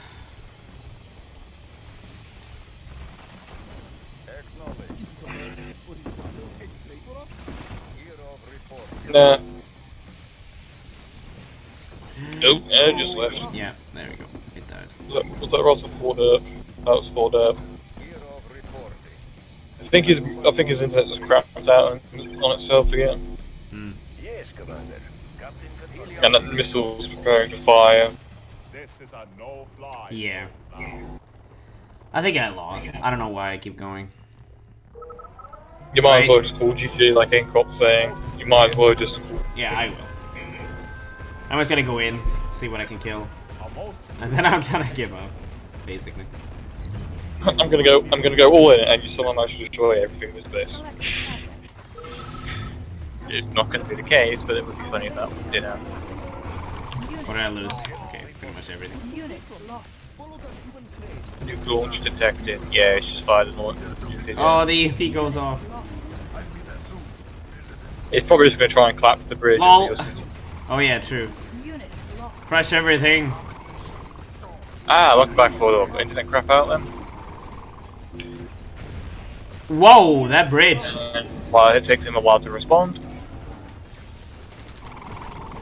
Nah. Nope, yeah, just left. Yeah, there we go. It died. Was that, was that Russell Ford hurt? That was full up. Uh, I think his I think his internet just crapped out on, on itself again. Hmm. Yes, Commander. Captain Catilian. And that missile's preparing to fire. This is a no-fly. Yeah. I think I lost. I don't know why I keep going. You might as well just call GG like Incop saying. You might as well just Yeah, I will. I'm just gonna go in, see what I can kill, and then I'm gonna give up, basically. [laughs] I'm gonna go I'm gonna go all in and you somehow manage to destroy everything in this. It's not gonna be the case, but it would be funny if that did happen. What did I lose? Okay, pretty much everything. Nuke launch detected. Yeah, it's just fired and launched. Oh, the EP goes off. It's probably just gonna try and collapse the bridge. Lol. and see Oh yeah, true. Unit lost. Crush everything. Ah, welcome back for the internet crap out then. Whoa, that bridge. And while it takes him a while to respond.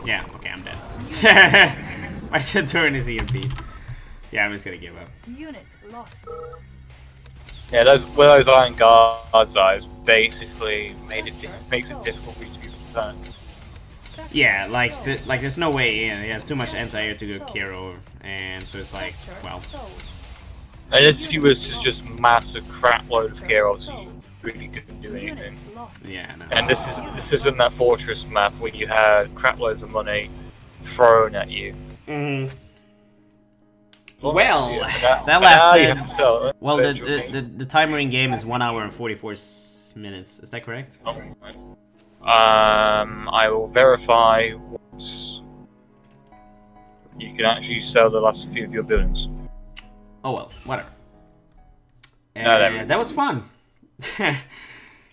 Yeah, okay, I'm dead. [laughs] My turn is EMP. Yeah, I'm just gonna give up. Unit lost. Yeah, those where those iron guards are is basically made it makes it difficult for you to be concerned. Yeah, like, the, like there's no way in. He has too much anti-air to go Kirov, and so it's like, well. Unless he was to just massive crap load of gear, obviously you really couldn't do anything. yeah, no. And this is this isn't that fortress map where you had crap loads of money thrown at you. Mm. Well, Well, [laughs] that but last now you bit- have to sell it. Well, the, the, the, the timer in game is 1 hour and forty four minutes. Is that correct? Um, I will verify once you can actually sell the last few of your buildings. Oh well, whatever. No, Uh, that was fun. [laughs]